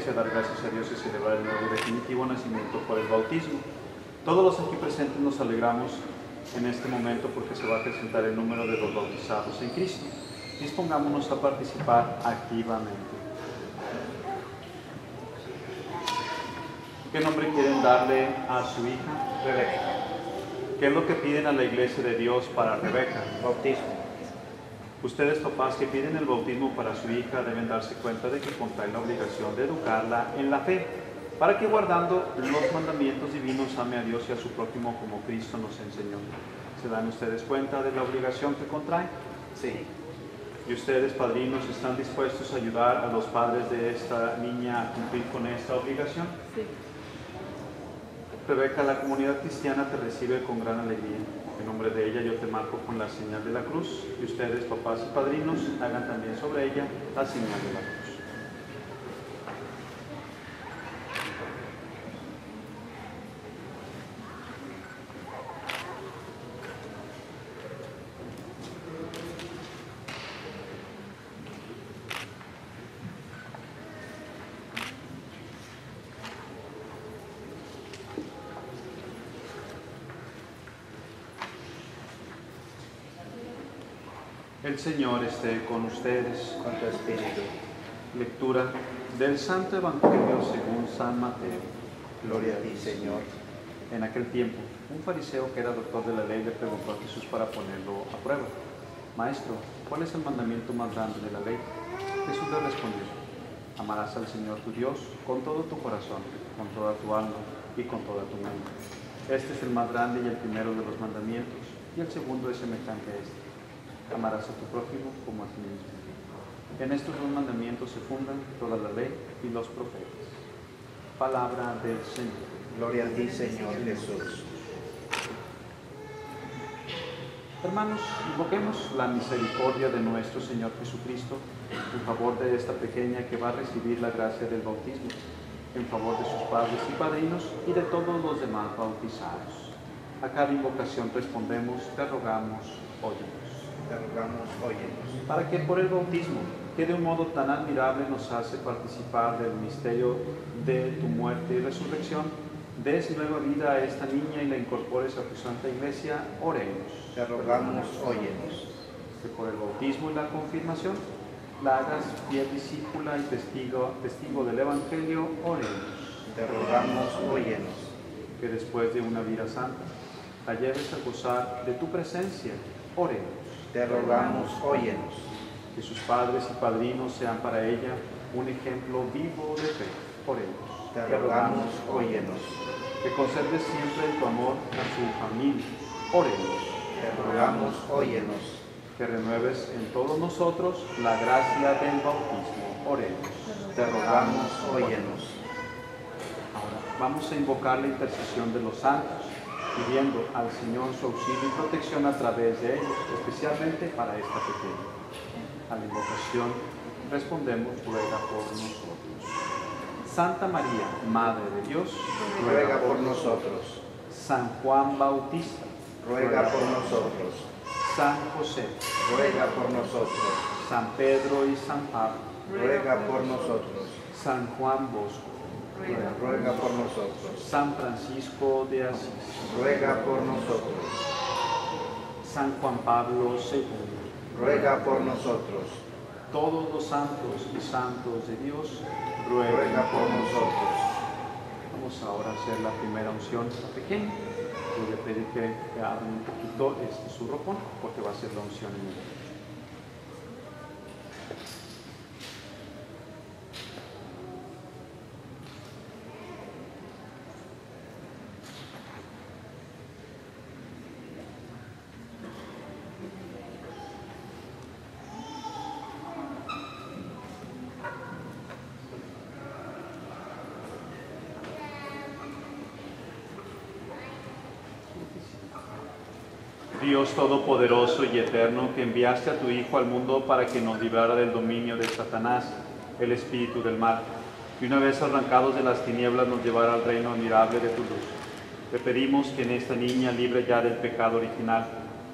H: Iglesia dar gracias a Dios y celebrar el nuevo definitivo nacimiento por el bautismo. Todos los aquí presentes nos alegramos en este momento porque se va a presentar el número de los bautizados en Cristo. Dispongámonos a participar activamente. ¿Qué nombre quieren darle a su hija? Rebeca. ¿Qué es lo que piden a la iglesia de Dios para Rebeca? Bautismo. Ustedes, papás, que piden el bautismo para su hija, deben darse cuenta de que contraen la obligación de educarla en la fe, para que guardando los mandamientos divinos ame a Dios y a su prójimo como Cristo nos enseñó. ¿Se dan ustedes cuenta de la obligación que contraen? Sí. ¿Y ustedes, padrinos, están dispuestos a ayudar a los padres de esta niña a cumplir con esta obligación?
I: Sí.
H: Rebeca, la comunidad cristiana te recibe con gran alegría. En nombre de ella yo te marco con la señal de la cruz y ustedes, papás y padrinos, hagan también sobre ella la señal de la cruz. El Señor esté con ustedes.
B: Con tu espíritu.
H: Lectura del Santo Evangelio según San Mateo.
B: Gloria a ti, Señor.
H: En aquel tiempo, un fariseo que era doctor de la ley le preguntó a Jesús para ponerlo a prueba. Maestro, ¿cuál es el mandamiento más grande de la ley? Jesús le respondió, amarás al Señor tu Dios con todo tu corazón, con toda tu alma y con toda tu mente. Este es el más grande y el primero de los mandamientos, y el segundo es semejante a este. Amarás a tu prójimo como a ti mismo. En estos dos mandamientos se fundan toda la ley y los profetas. Palabra del Señor.
B: Gloria a ti, Señor Jesús.
H: Hermanos, invoquemos la misericordia de nuestro Señor Jesucristo en favor de esta pequeña que va a recibir la gracia del bautismo, en favor de sus padres y padrinos y de todos los demás bautizados. A cada invocación respondemos, te rogamos, óyenos.
B: Te rogamos, óyenos.
H: Para que por el bautismo, que de un modo tan admirable nos hace participar del misterio de tu muerte y resurrección, des nueva vida a esta niña y la incorpores a tu santa iglesia, oremos.
B: Te rogamos, óyenos.
H: que por el bautismo y la confirmación la hagas fiel discípula y testigo, testigo del Evangelio, oremos.
B: Te rogamos, óyenos.
H: Que después de una vida santa la lleves a gozar de tu presencia, oremos.
B: Te rogamos, óyenos.
H: Que sus padres y padrinos sean para ella un ejemplo vivo de fe, oremos.
B: Te rogamos, óyenos.
H: Que conserves siempre en tu amor a su familia, oremos.
B: Te rogamos, óyenos.
H: Que renueves en todos nosotros la gracia del bautismo, oremos.
B: Te rogamos, óyenos.
H: Ahora vamos a invocar la intercesión de los santos, pidiendo al Señor su auxilio y protección a través de ellos, especialmente para esta pequeña. A la invocación respondemos, ruega por nosotros. Santa María, Madre de Dios,
B: Ruega por nosotros.
H: San Juan Bautista,
B: Ruega por nosotros.
H: San José,
B: Ruega por nosotros.
H: San Pedro y San Pablo,
B: Ruega por nosotros.
H: San Juan Bosco,
B: Ruega por nosotros.
H: San Francisco de Asís,
B: Ruega por nosotros.
H: San Juan Pablo II,
B: Ruega por nosotros.
H: todos los santos y santos de Dios,
B: Ruega por nosotros.
H: Vamos ahora a hacer la primera unción pequeña. Voy a pedir que, que abran un poquito este, su ropón, porque va a ser la unción en Dios Todopoderoso y Eterno, que enviaste a tu Hijo al mundo para que nos librara del dominio de Satanás, el espíritu del mal, y una vez arrancados de las tinieblas nos llevara al reino admirable de tu luz. Te pedimos que en esta niña, libre ya del pecado original,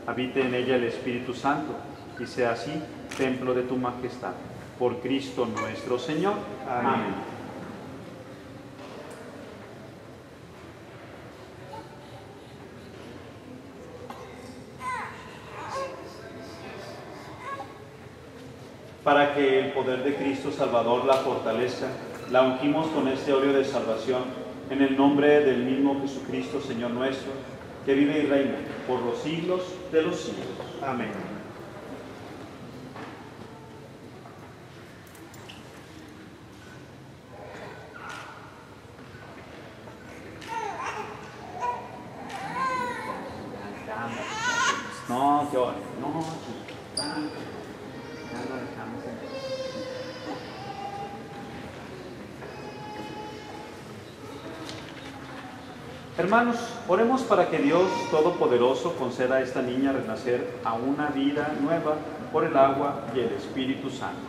H: habite en ella el Espíritu Santo, y sea así templo de tu majestad. Por Cristo nuestro Señor. Amén. Para que el poder de Cristo Salvador la fortalezca, la ungimos con este óleo de salvación, en el nombre del mismo Jesucristo, Señor nuestro, que vive y reina por los siglos de los siglos. Amén. No, yo, no, tranquilo. Ya lo dejamos en- Hermanos, oremos para que Dios Todopoderoso conceda a esta niña renacer a una vida nueva por el agua y el Espíritu Santo.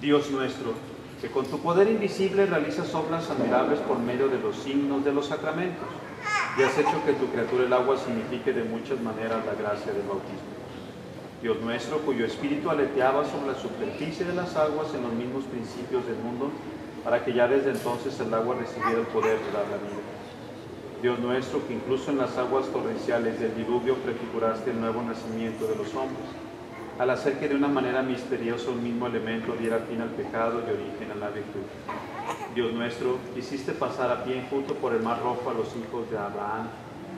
H: Dios nuestro, que con tu poder invisible realizas obras admirables por medio de los signos de los sacramentos, y has hecho que tu criatura el agua signifique de muchas maneras la gracia del bautismo. Dios nuestro, cuyo espíritu aleteaba sobre la superficie de las aguas en los mismos principios del mundo, para que ya desde entonces el agua recibiera el poder de dar la vida. Dios nuestro, que incluso en las aguas torrenciales del diluvio prefiguraste el nuevo nacimiento de los hombres, al hacer que de una manera misteriosa un mismo elemento diera fin al pecado y origen a la virtud. Dios nuestro, hiciste pasar a pie junto por el mar rojo a los hijos de Abraham,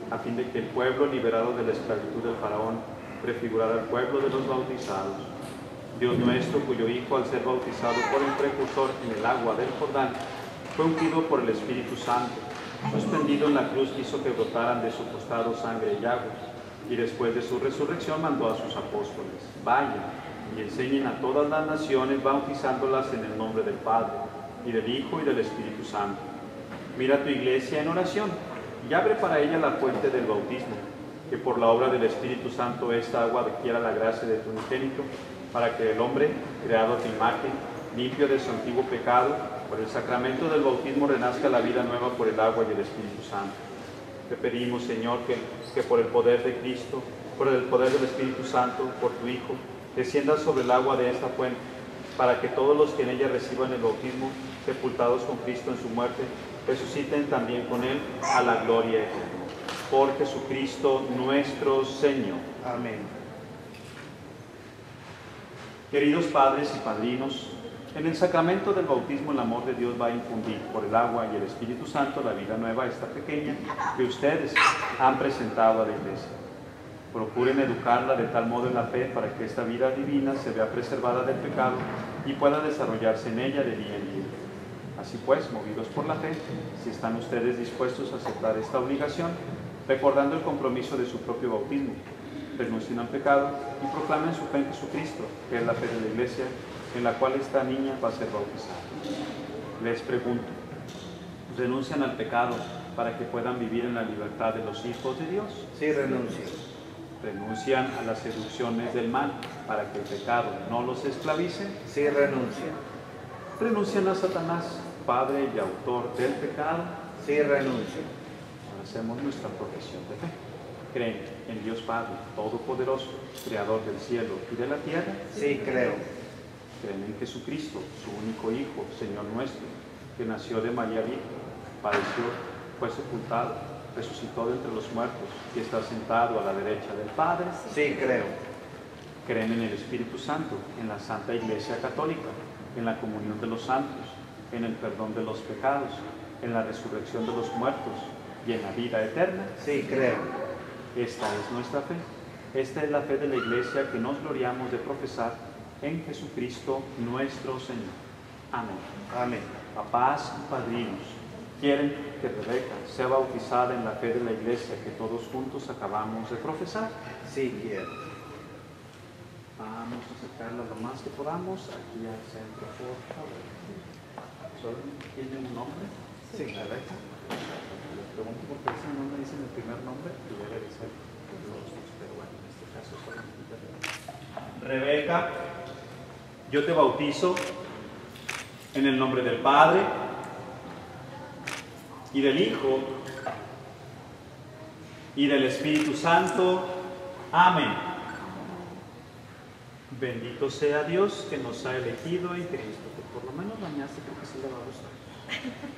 H: a fin de que el pueblo liberado de la esclavitud del faraón prefigurara el pueblo de los bautizados. Dios nuestro, cuyo Hijo al ser bautizado por el precursor en el agua del Jordán, fue ungido por el Espíritu Santo, suspendido en la cruz hizo que brotaran de su costado sangre y agua, y después de su resurrección mandó a sus apóstoles, vayan y enseñen a todas las naciones, bautizándolas en el nombre del Padre, y del Hijo y del Espíritu Santo. Mira tu iglesia en oración y abre para ella la fuente del bautismo, que por la obra del Espíritu Santo esta agua adquiera la gracia de tu unigénito, para que el hombre, creado a imagen, limpio de su antiguo pecado, por el sacramento del bautismo renazca la vida nueva por el agua y el Espíritu Santo. Te pedimos, Señor, que, que por el poder de Cristo, por el poder del Espíritu Santo, por tu Hijo, descienda sobre el agua de esta fuente, para que todos los que en ella reciban el bautismo, sepultados con Cristo en su muerte, resuciten también con Él a la gloria eterna. Por Jesucristo nuestro Señor.
B: Amén.
H: Queridos padres y padrinos, en el sacramento del bautismo el amor de Dios va a infundir por el agua y el Espíritu Santo la vida nueva a esta pequeña que ustedes han presentado a la iglesia. Procuren educarla de tal modo en la fe para que esta vida divina se vea preservada del pecado y pueda desarrollarse en ella de día en día. Así pues, movidos por la fe, si están ustedes dispuestos a aceptar esta obligación, recordando el compromiso de su propio bautismo, renuncien al pecado y proclamen su fe en Jesucristo, que es la fe de la iglesia en la cual esta niña va a ser bautizada. Les pregunto, ¿renuncian al pecado para que puedan vivir en la libertad de los hijos de Dios?
B: Sí, renuncio.
H: ¿Renuncian a las seducciones del mal para que el pecado no los esclavice?
B: Sí, renuncio.
H: ¿Renuncian a Satanás, padre y autor del pecado?
B: Sí, renuncio.
H: Ahora hacemos nuestra profesión de fe. ¿Creen en Dios Padre Todopoderoso, Creador del cielo y de la tierra?
B: Sí, creo.
H: Creen en Jesucristo, su único Hijo, Señor nuestro, que nació de María Virgen, padeció, fue sepultado, resucitó de entre los muertos y está sentado a la derecha del Padre.
B: Sí, creo.
H: Creen en el Espíritu Santo, en la Santa Iglesia Católica, en la comunión de los santos, en el perdón de los pecados, en la resurrección de los muertos y en la vida eterna.
B: Sí, creo.
H: Esta es nuestra fe. Esta es la fe de la Iglesia que nos gloriamos de profesar en Jesucristo nuestro Señor. Amén.
B: Amén.
H: Papás y padrinos, quieren que Rebeca sea bautizada en la fe de la Iglesia que todos juntos acabamos de profesar.
B: Sí, quiero.
H: Vamos a acercarla lo más que podamos aquí al centro, por favor. ¿Solo tiene un nombre?
B: Sí.
H: Rebeca. Pregunto porque ese nombre dice el primer nombre y los dos, pero bueno, en este caso solamente Rebeca. Yo te bautizo en el nombre del Padre y del Hijo y del Espíritu Santo. Amén. Bendito sea Dios que nos ha elegido en Cristo, que por lo menos bañaste, creo que sí le va a gustar.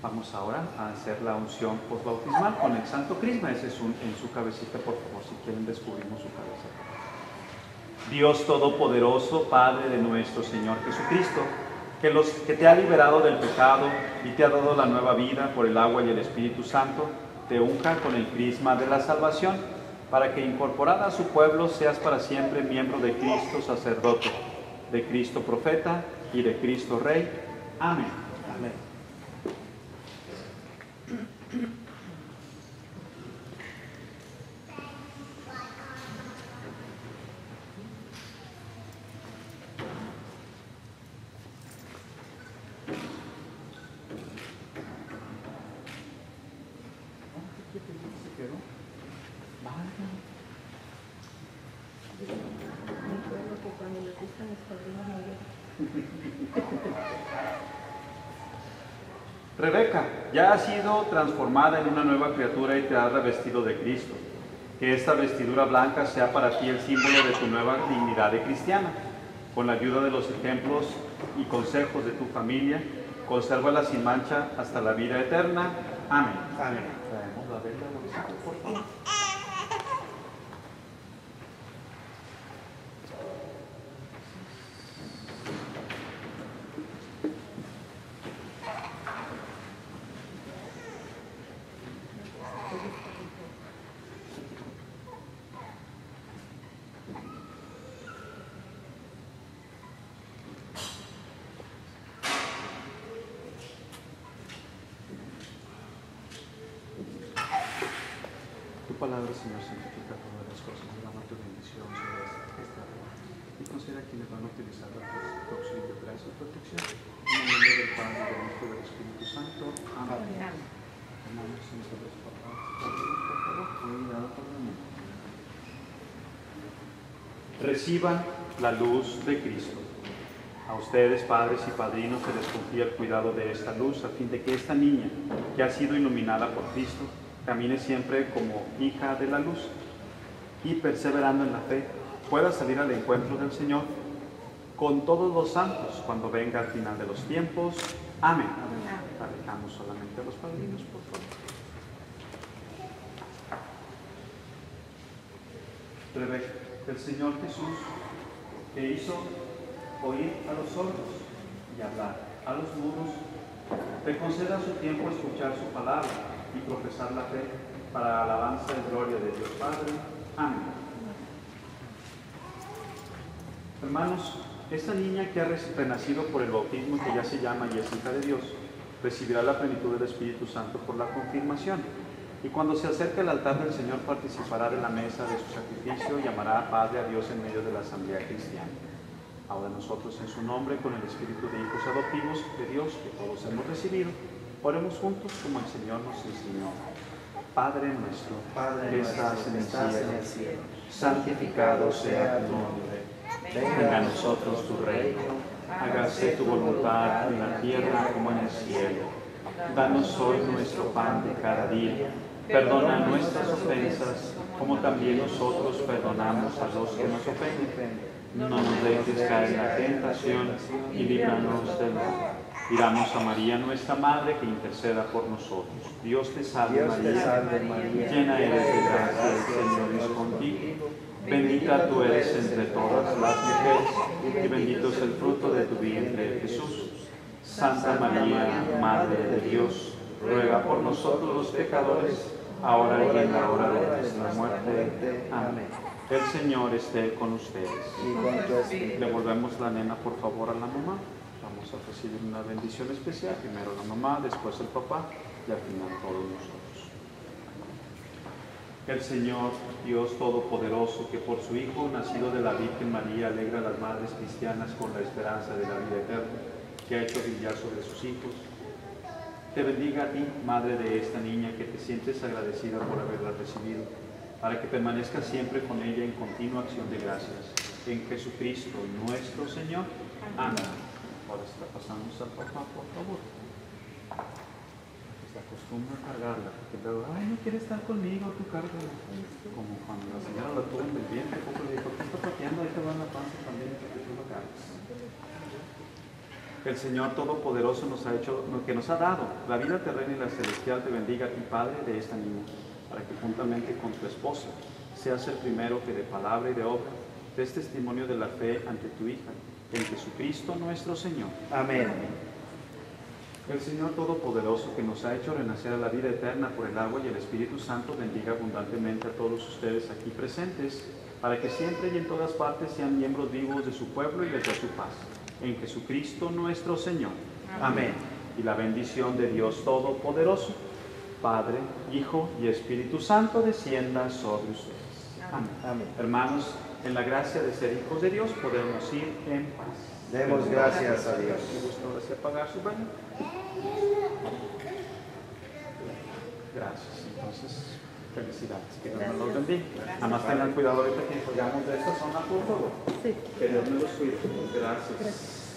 H: Vamos ahora a hacer la unción postbautismal con el Santo Crisma. Ese es un, en su cabecita, por favor, si quieren descubrimos su cabeza. Dios Todopoderoso, Padre de nuestro Señor Jesucristo, que, los, que te ha liberado del pecado y te ha dado la nueva vida por el agua y el Espíritu Santo, te unja con el crisma de la salvación, para que incorporada a su pueblo seas para siempre miembro de Cristo sacerdote, de Cristo profeta y de Cristo Rey. Amén.
B: Amén.
H: Rebeca ha sido transformada en una nueva criatura y te ha revestido de Cristo. Que esta vestidura blanca sea para ti el símbolo de tu nueva dignidad de cristiana. Con la ayuda de los ejemplos y consejos de tu familia, consérvala sin mancha hasta la vida eterna. Amén. Amén. Traemos la vela, Borisito, por favor. Tu palabra, Señor, santifica todas las cosas. Derrama tu bendición sobre esta esta hora. Y considera quienes van a utilizar la tu auxilio, gracia y protección. En el nombre del Padre, del Hijo y del Espíritu Santo. Amén. Hermanos, en nombre de los papás, por favor, cuidado por el mundo. Reciban la luz de Cristo. A ustedes, padres y padrinos, se les confía el cuidado de esta luz a fin de que esta niña, que ha sido iluminada por Cristo, camine siempre como hija de la luz y perseverando en la fe, pueda salir al encuentro del Señor con todos los santos cuando venga al final de los tiempos. Amén. Alejamos solamente a los padrinos, por favor. Rebeca, el Señor Jesús que hizo oír a los sordos y hablar a los mudos, te conceda su tiempo escuchar su palabra y profesar la fe para alabanza y gloria de Dios Padre. Amén. Hermanos, esta niña que ha renacido por el bautismo, que ya se llama y es hija de Dios, recibirá la plenitud del Espíritu Santo por la confirmación. Y cuando se acerque al altar del Señor participará de la mesa de su sacrificio y llamará a Padre a Dios en medio de la asamblea cristiana. Ahora nosotros en su nombre, con el espíritu de hijos adoptivos de Dios que todos hemos recibido, oremos juntos como el Señor nos enseñó. Padre nuestro,
B: Padre
H: que estás en el
B: estás en
H: cielo,
B: el cielo,
H: santificado sea tu nombre. Venga a nosotros tu reino. Hágase tu voluntad en la tierra como en el cielo. Danos hoy nuestro pan de cada día. Perdona nuestras ofensas, como también nosotros perdonamos a los que nos ofenden. No nos dejes caer en la tentación y líbranos del mal. Pidamos a María, nuestra Madre, que interceda por nosotros. Dios te salve, María. Llena eres de gracia, el Señor es contigo. Bendita tú eres entre todas las mujeres, y bendito es el fruto de tu vientre, Jesús. Santa María, Madre de Dios, ruega por nosotros los pecadores, ahora y en la hora de nuestra muerte. Amén. El Señor esté con ustedes.
B: Espíritu.
H: Devolvemos la nena, por favor, a la mamá. Vamos a recibir una bendición especial. Primero la mamá, después el papá y al final todos nosotros. El Señor, Dios Todopoderoso, que por su Hijo, nacido de la Virgen María, alegra a las madres cristianas con la esperanza de la vida eterna, que ha hecho brillar sobre sus hijos, te bendiga a ti, madre de esta niña, que te sientes agradecida por haberla recibido, para que permanezcas siempre con ella en continua acción de gracias. En Jesucristo nuestro Señor. Amén. Ahora se la pasamos al papá, por favor. Se acostumbra a cargarla, porque luego, ay, no quiere estar conmigo, tú cárgala. Como cuando la señora la tuvo en el vientre, poco le dijo, ¿qué está pateando? Ahí te va en la panza también, para que tú lo cargues. Que el Señor Todopoderoso nos ha hecho, que nos ha dado la vida terrena y la celestial, te bendiga a ti, Padre, de esta niña, para que juntamente con tu esposa seas el primero que de palabra y de obra des testimonio de la fe ante tu hija, en Jesucristo nuestro Señor.
B: Amén.
H: El Señor Todopoderoso, que nos ha hecho renacer a la vida eterna por el agua y el Espíritu Santo, bendiga abundantemente a todos ustedes aquí presentes, para que siempre y en todas partes sean miembros vivos de su pueblo y les dé su paz. En Jesucristo nuestro Señor. Amén. Y la bendición de Dios Todopoderoso, Padre, Hijo y Espíritu Santo, descienda sobre ustedes. Amén.
B: Amén.
H: Hermanos, en la gracia de ser hijos de Dios podemos ir en paz.
B: Demos gracias a Dios.
H: ¿Me gusta ahora sí apagar su baño? Gracias. Entonces, felicidades. Que Dios nos los bendiga. Además tengan cuidado ahorita que llegamos de esta zona, por favor.
C: Sí.
H: Que Dios me los cuide. Gracias.